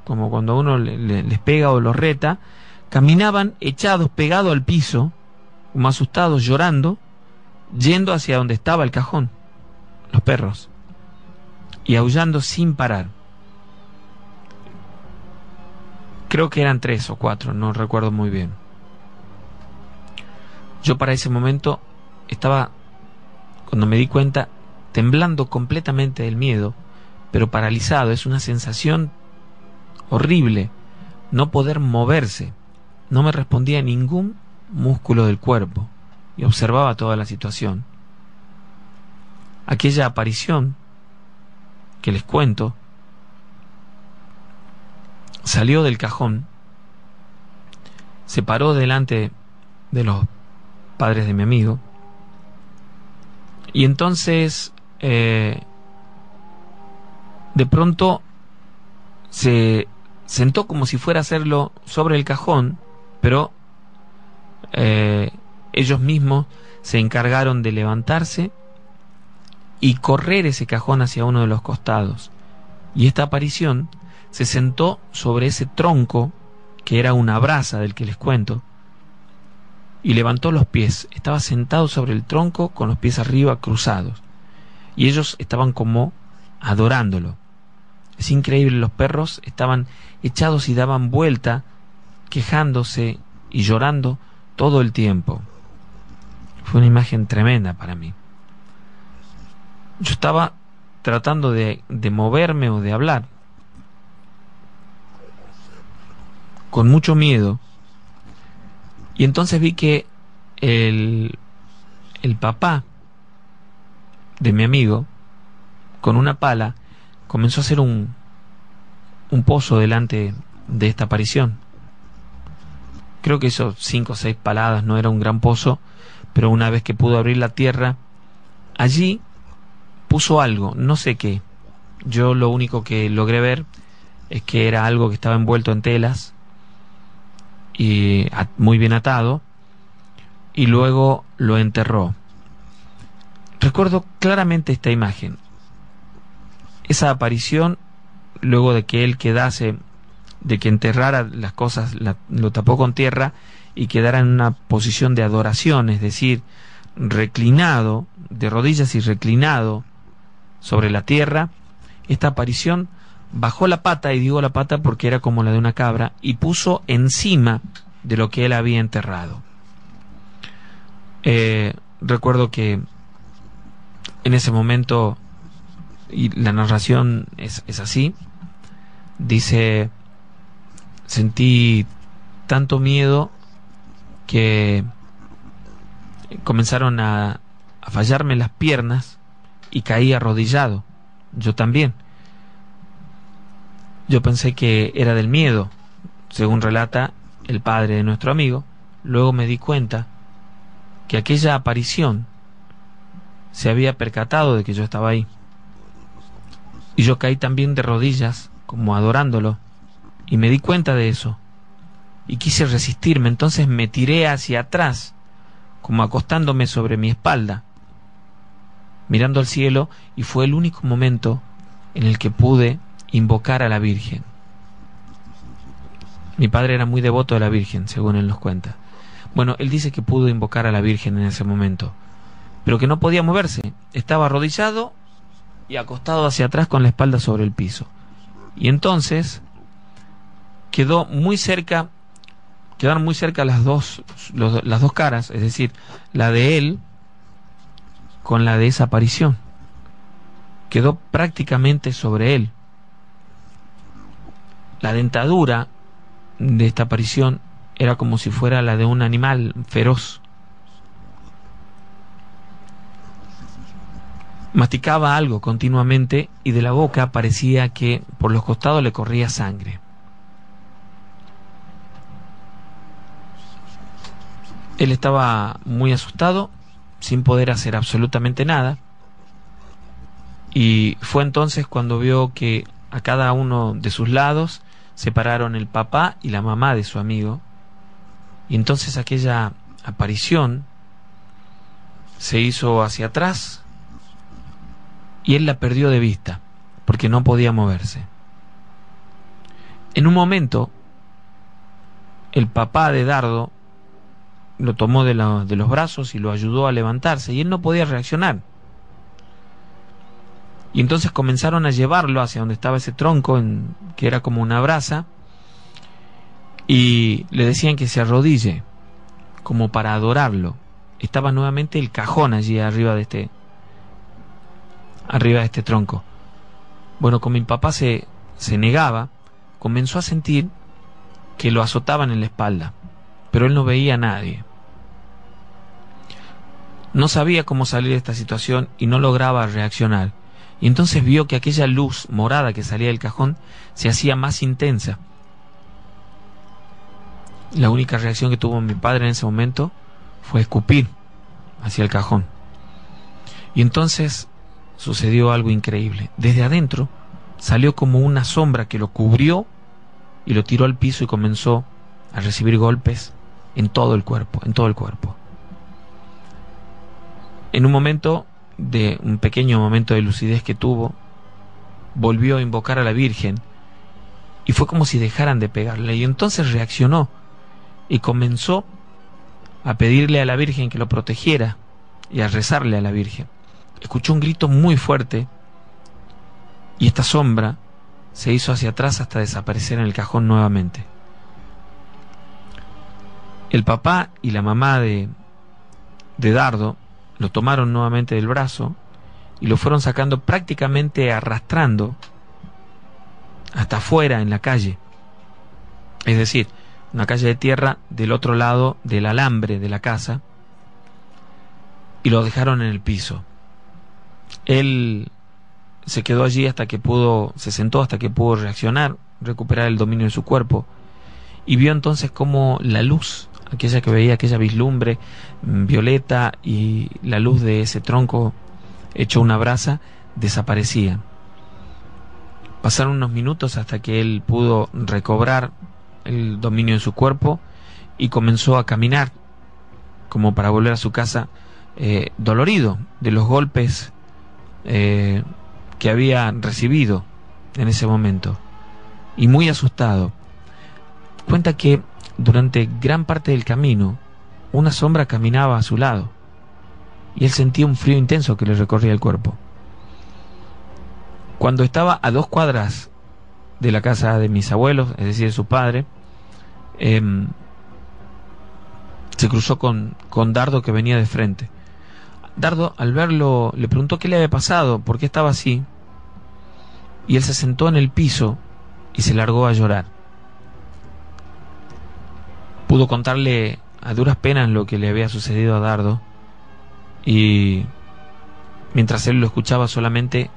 como cuando uno les pega o los reta, caminaban echados, pegados al piso, como asustados, llorando, yendo hacia donde estaba el cajón, los perros, y aullando sin parar. Creo que eran tres o cuatro, no recuerdo muy bien. Yo para ese momento estaba, cuando me di cuenta, temblando completamente del miedo, pero paralizado. Es una sensación horrible no poder moverse. No me respondía ningún músculo del cuerpo y observaba toda la situación. Aquella aparición que les cuento salió del cajón, se paró delante de los padres de mi amigo y entonces eh, de pronto se sentó como si fuera a hacerlo sobre el cajón, pero eh, ellos mismos se encargaron de levantarse y correr ese cajón hacia uno de los costados. Y esta aparición se sentó sobre ese tronco, que era una brasa del que les cuento, y levantó los pies. Estaba sentado sobre el tronco con los pies arriba cruzados. Y ellos estaban como adorándolo. Es increíble, los perros estaban echados y daban vuelta, quejándose y llorando todo el tiempo. Fue una imagen tremenda para mí. Yo estaba tratando de, de moverme o de hablar, con mucho miedo, y entonces vi que el, el papá de mi amigo, con una pala, comenzó a hacer un, un pozo delante de esta aparición. Creo que hizo cinco o seis paladas, no era un gran pozo, pero una vez que pudo abrir la tierra, allí puso algo, no sé qué. Yo lo único que logré ver es que era algo que estaba envuelto en telas y muy bien atado y luego lo enterró. Recuerdo claramente esta imagen. Esa aparición, luego de que él quedase, de que enterrara las cosas, lo tapó con tierra y quedara en una posición de adoración, es decir, reclinado, de rodillas y reclinado sobre la tierra, esta aparición bajó la pata, y digo la pata porque era como la de una cabra, y puso encima de lo que él había enterrado. Eh, recuerdo que en ese momento, y la narración es, es así, dice, sentí tanto miedo que comenzaron a, a fallarme las piernas y caí arrodillado. Yo también. Yo pensé que era del miedo, según relata el padre de nuestro amigo. Luego me di cuenta que aquella aparición se había percatado de que yo estaba ahí. Y yo caí también de rodillas, como adorándolo, y me di cuenta de eso. Y quise resistirme, entonces me tiré hacia atrás, como acostándome sobre mi espalda, mirando al cielo, y fue el único momento en el que pude invocar a la Virgen. Mi padre era muy devoto de la Virgen, según él nos cuenta. Bueno, él dice que pudo invocar a la Virgen en ese momento, pero que no podía moverse. Estaba arrodillado y acostado hacia atrás con la espalda sobre el piso. Y entonces quedó muy cerca, quedaron muy cerca las dos, las dos caras, es decir, la de él con la de esa aparición. Quedó prácticamente sobre él. La dentadura de esta aparición era como si fuera la de un animal feroz. Masticaba algo continuamente y de la boca parecía que por los costados le corría sangre. Él estaba muy asustado, sin poder hacer absolutamente nada, y fue entonces cuando vio que a cada uno de sus lados se pararon el papá y la mamá de su amigo, y entonces aquella aparición se hizo hacia atrás y él la perdió de vista porque no podía moverse. En un momento, el papá de Dardo lo tomó de, los brazos y lo ayudó a levantarse y él no podía reaccionar. Y entonces comenzaron a llevarlo hacia donde estaba ese tronco, en- que era como una brasa, y le decían que se arrodille, como para adorarlo. Estaba nuevamente el cajón allí arriba de este, arriba de este tronco. Bueno, como mi papá se, se negaba, comenzó a sentir que lo azotaban en la espalda, pero él no veía a nadie. No sabía cómo salir de esta situación y no lograba reaccionar. Y entonces vio que aquella luz morada que salía del cajón se hacía más intensa. La única reacción que tuvo mi padre en ese momento fue escupir hacia el cajón. Y entonces sucedió algo increíble. Desde adentro salió como una sombra que lo cubrió y lo tiró al piso y comenzó a recibir golpes en todo el cuerpo, en todo el cuerpo. En un momento de un pequeño momento de lucidez que tuvo, volvió a invocar a la Virgen y fue como si dejaran de pegarle y entonces reaccionó y comenzó a pedirle a la Virgen que lo protegiera y a rezarle a la Virgen. Escuchó un grito muy fuerte y esta sombra se hizo hacia atrás hasta desaparecer en el cajón nuevamente. El papá y la mamá de, de Dardo lo tomaron nuevamente del brazo y lo fueron sacando prácticamente arrastrando hasta afuera en la calle. Es decir, una calle de tierra del otro lado del alambre de la casa y lo dejaron en el piso. Él se quedó allí hasta que pudo, se sentó hasta que pudo reaccionar, recuperar el dominio de su cuerpo y vio entonces cómo la luz, aquella que veía, aquella vislumbre mm, violeta y la luz de ese tronco hecho una brasa desaparecía. Pasaron unos minutos hasta que él pudo recobrar el dominio de su cuerpo y comenzó a caminar como para volver a su casa eh, dolorido de los golpes eh, que había recibido en ese momento y muy asustado. Cuenta que durante gran parte del camino una sombra caminaba a su lado y él sentía un frío intenso que le recorría el cuerpo. Cuando estaba a dos cuadras de la casa de mis abuelos, es decir, de su padre, em, se cruzó con, con Dardo que venía de frente. Dardo, al verlo, le preguntó qué le había pasado, por qué estaba así. Y él se sentó en el piso y se largó a llorar. Pudo contarle a duras penas lo que le había sucedido a Dardo y mientras él lo escuchaba solamente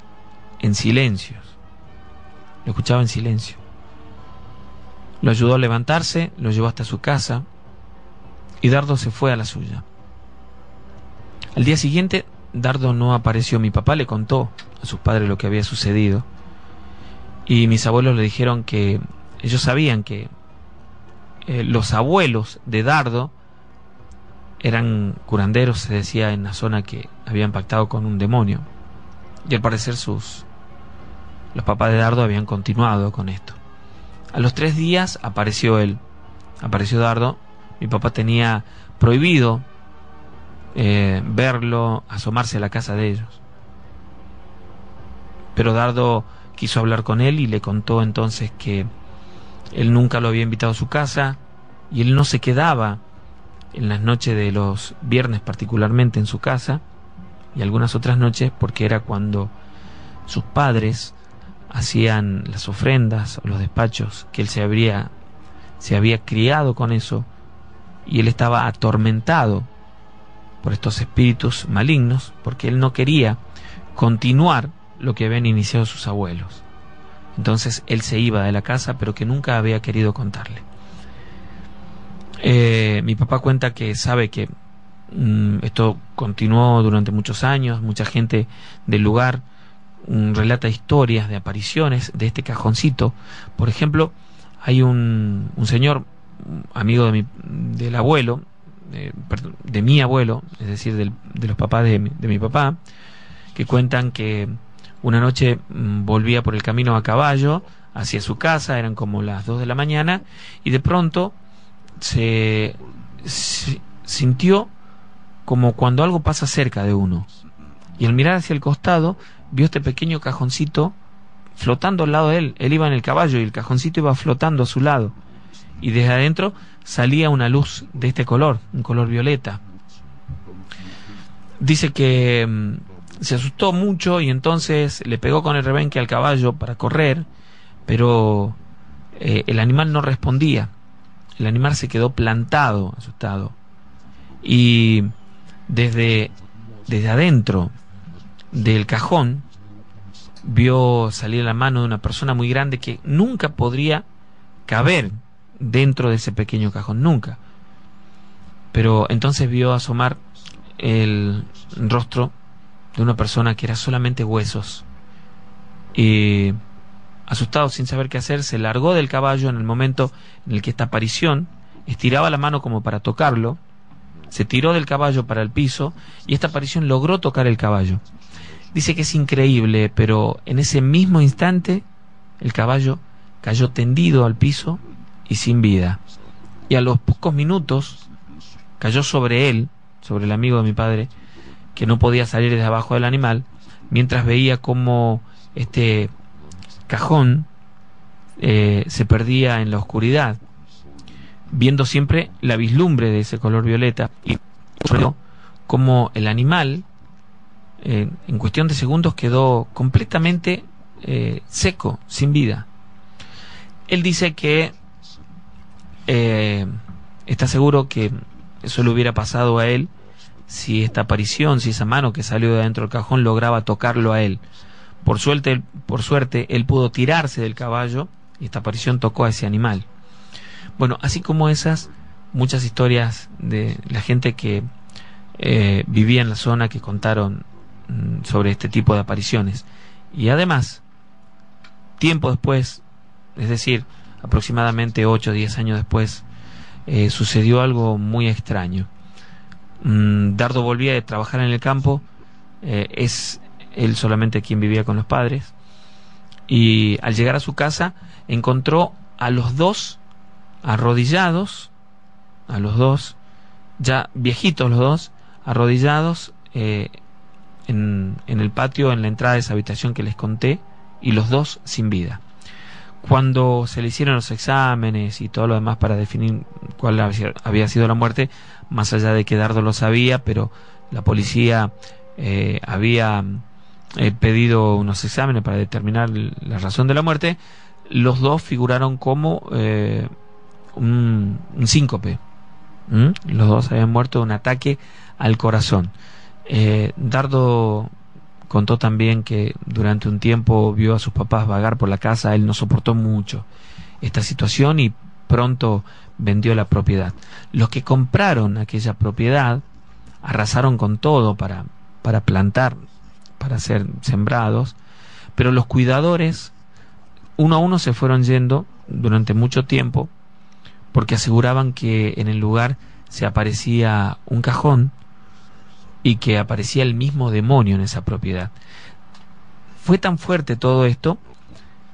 en silencios. Lo escuchaba en silencio. Lo ayudó a levantarse, lo llevó hasta su casa y Dardo se fue a la suya. Al día siguiente, Dardo no apareció. Mi papá le contó a sus padres lo que había sucedido y mis abuelos le dijeron que ellos sabían que eh, los abuelos de Dardo eran curanderos, se decía en la zona que habían pactado con un demonio. Y al parecer sus los papás de Dardo habían continuado con esto. A los tres días apareció él, apareció Dardo. Mi papá tenía prohibido eh, verlo, asomarse a la casa de ellos. Pero Dardo quiso hablar con él y le contó entonces que él nunca lo había invitado a su casa y él no se quedaba en las noches de los viernes particularmente en su casa y algunas otras noches porque era cuando sus padres hacían las ofrendas o los despachos que él se habría se había criado con eso y él estaba atormentado por estos espíritus malignos porque él no quería continuar lo que habían iniciado sus abuelos. Entonces él se iba de la casa pero que nunca había querido contarle. Eh, mi papá cuenta que sabe que mm, esto continuó durante muchos años, mucha gente del lugar mm, relata historias de apariciones de este cajoncito. Por ejemplo, hay un, un señor, mm, amigo de mi, del abuelo, de mi abuelo, es decir, de los papás de mi papá, que cuentan que una noche volvía por el camino a caballo hacia su casa, eran como las dos de la mañana, y de pronto se, sintió como cuando algo pasa cerca de uno. Y al mirar hacia el costado, vio este pequeño cajoncito flotando al lado de él. Él iba en el caballo y el cajoncito iba flotando a su lado. Y desde adentro salía una luz de este color, un color violeta. Dice que mm, se asustó mucho y entonces le pegó con el rebenque al caballo para correr, pero eh, el animal no respondía. El animal se quedó plantado, asustado. Y desde, desde adentro del cajón vio salir la mano de una persona muy grande que nunca podría caber dentro de ese pequeño cajón, nunca. Pero entonces vio asomar el rostro de una persona que era solamente huesos. Y Asustado sin saber qué hacer, se largó del caballo en el momento en el que esta aparición estiraba la mano como para tocarlo, se tiró del caballo para el piso y esta aparición logró tocar el caballo. Dice que es increíble, pero en ese mismo instante el caballo cayó tendido al piso y sin vida. Y a los pocos minutos cayó sobre él, sobre el amigo de mi padre, que no podía salir de abajo del animal, mientras veía cómo este cajón eh, se perdía en la oscuridad, viendo siempre la vislumbre de ese color violeta y como el animal eh, en cuestión de segundos quedó completamente eh, seco, sin vida. Él dice que está seguro que eso le hubiera pasado a él si esta aparición, si esa mano que salió de adentro del cajón lograba tocarlo a él. Por suerte, por suerte, él pudo tirarse del caballo y esta aparición tocó a ese animal. Bueno, así como esas, muchas historias de la gente que eh, vivía en la zona que contaron mm, sobre este tipo de apariciones. Y además, tiempo después, es decir, aproximadamente 8 o 10 años después, eh, sucedió algo muy extraño. Mm, Dardo volvía a trabajar en el campo, eh, es él solamente quien vivía con los padres. Y al llegar a su casa encontró a los dos arrodillados, a los dos, ya viejitos los dos, arrodillados eh, en, en el patio, en la entrada de esa habitación que les conté, y los dos sin vida. Cuando se le hicieron los exámenes y todo lo demás para definir cuál había sido la muerte, más allá de que Dardo lo sabía, pero la policía eh, había eh, pedido unos exámenes para determinar la razón de la muerte, los dos figuraron como eh, un, síncope. Los dos habían muerto de un ataque al corazón. Dardo contó también que durante un tiempo vio a sus papás vagar por la casa, él no soportó mucho esta situación y pronto vendió la propiedad. Los que compraron aquella propiedad arrasaron con todo para, para plantar, para ser sembrados, pero los cuidadores uno a uno se fueron yendo durante mucho tiempo porque aseguraban que en el lugar se aparecía un cajón y que aparecía el mismo demonio en esa propiedad. Fue tan fuerte todo esto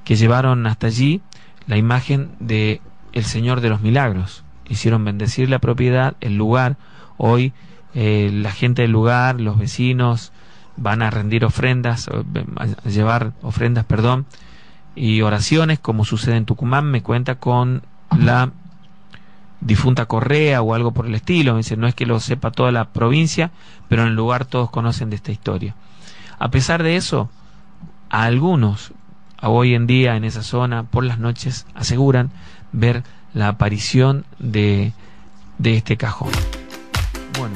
que llevaron hasta allí la imagen de el Señor de los Milagros. Hicieron bendecir la propiedad, el lugar. Hoy eh, la gente del lugar, los vecinos, van a rendir ofrendas, a llevar ofrendas, perdón, y oraciones, como sucede en Tucumán, me cuenta con la difunta Correa o algo por el estilo. Me dice, no es que lo sepa toda la provincia, pero en el lugar todos conocen de esta historia. A pesar de eso, a algunos hoy en día en esa zona por las noches aseguran ver la aparición de, de este cajón. Bueno,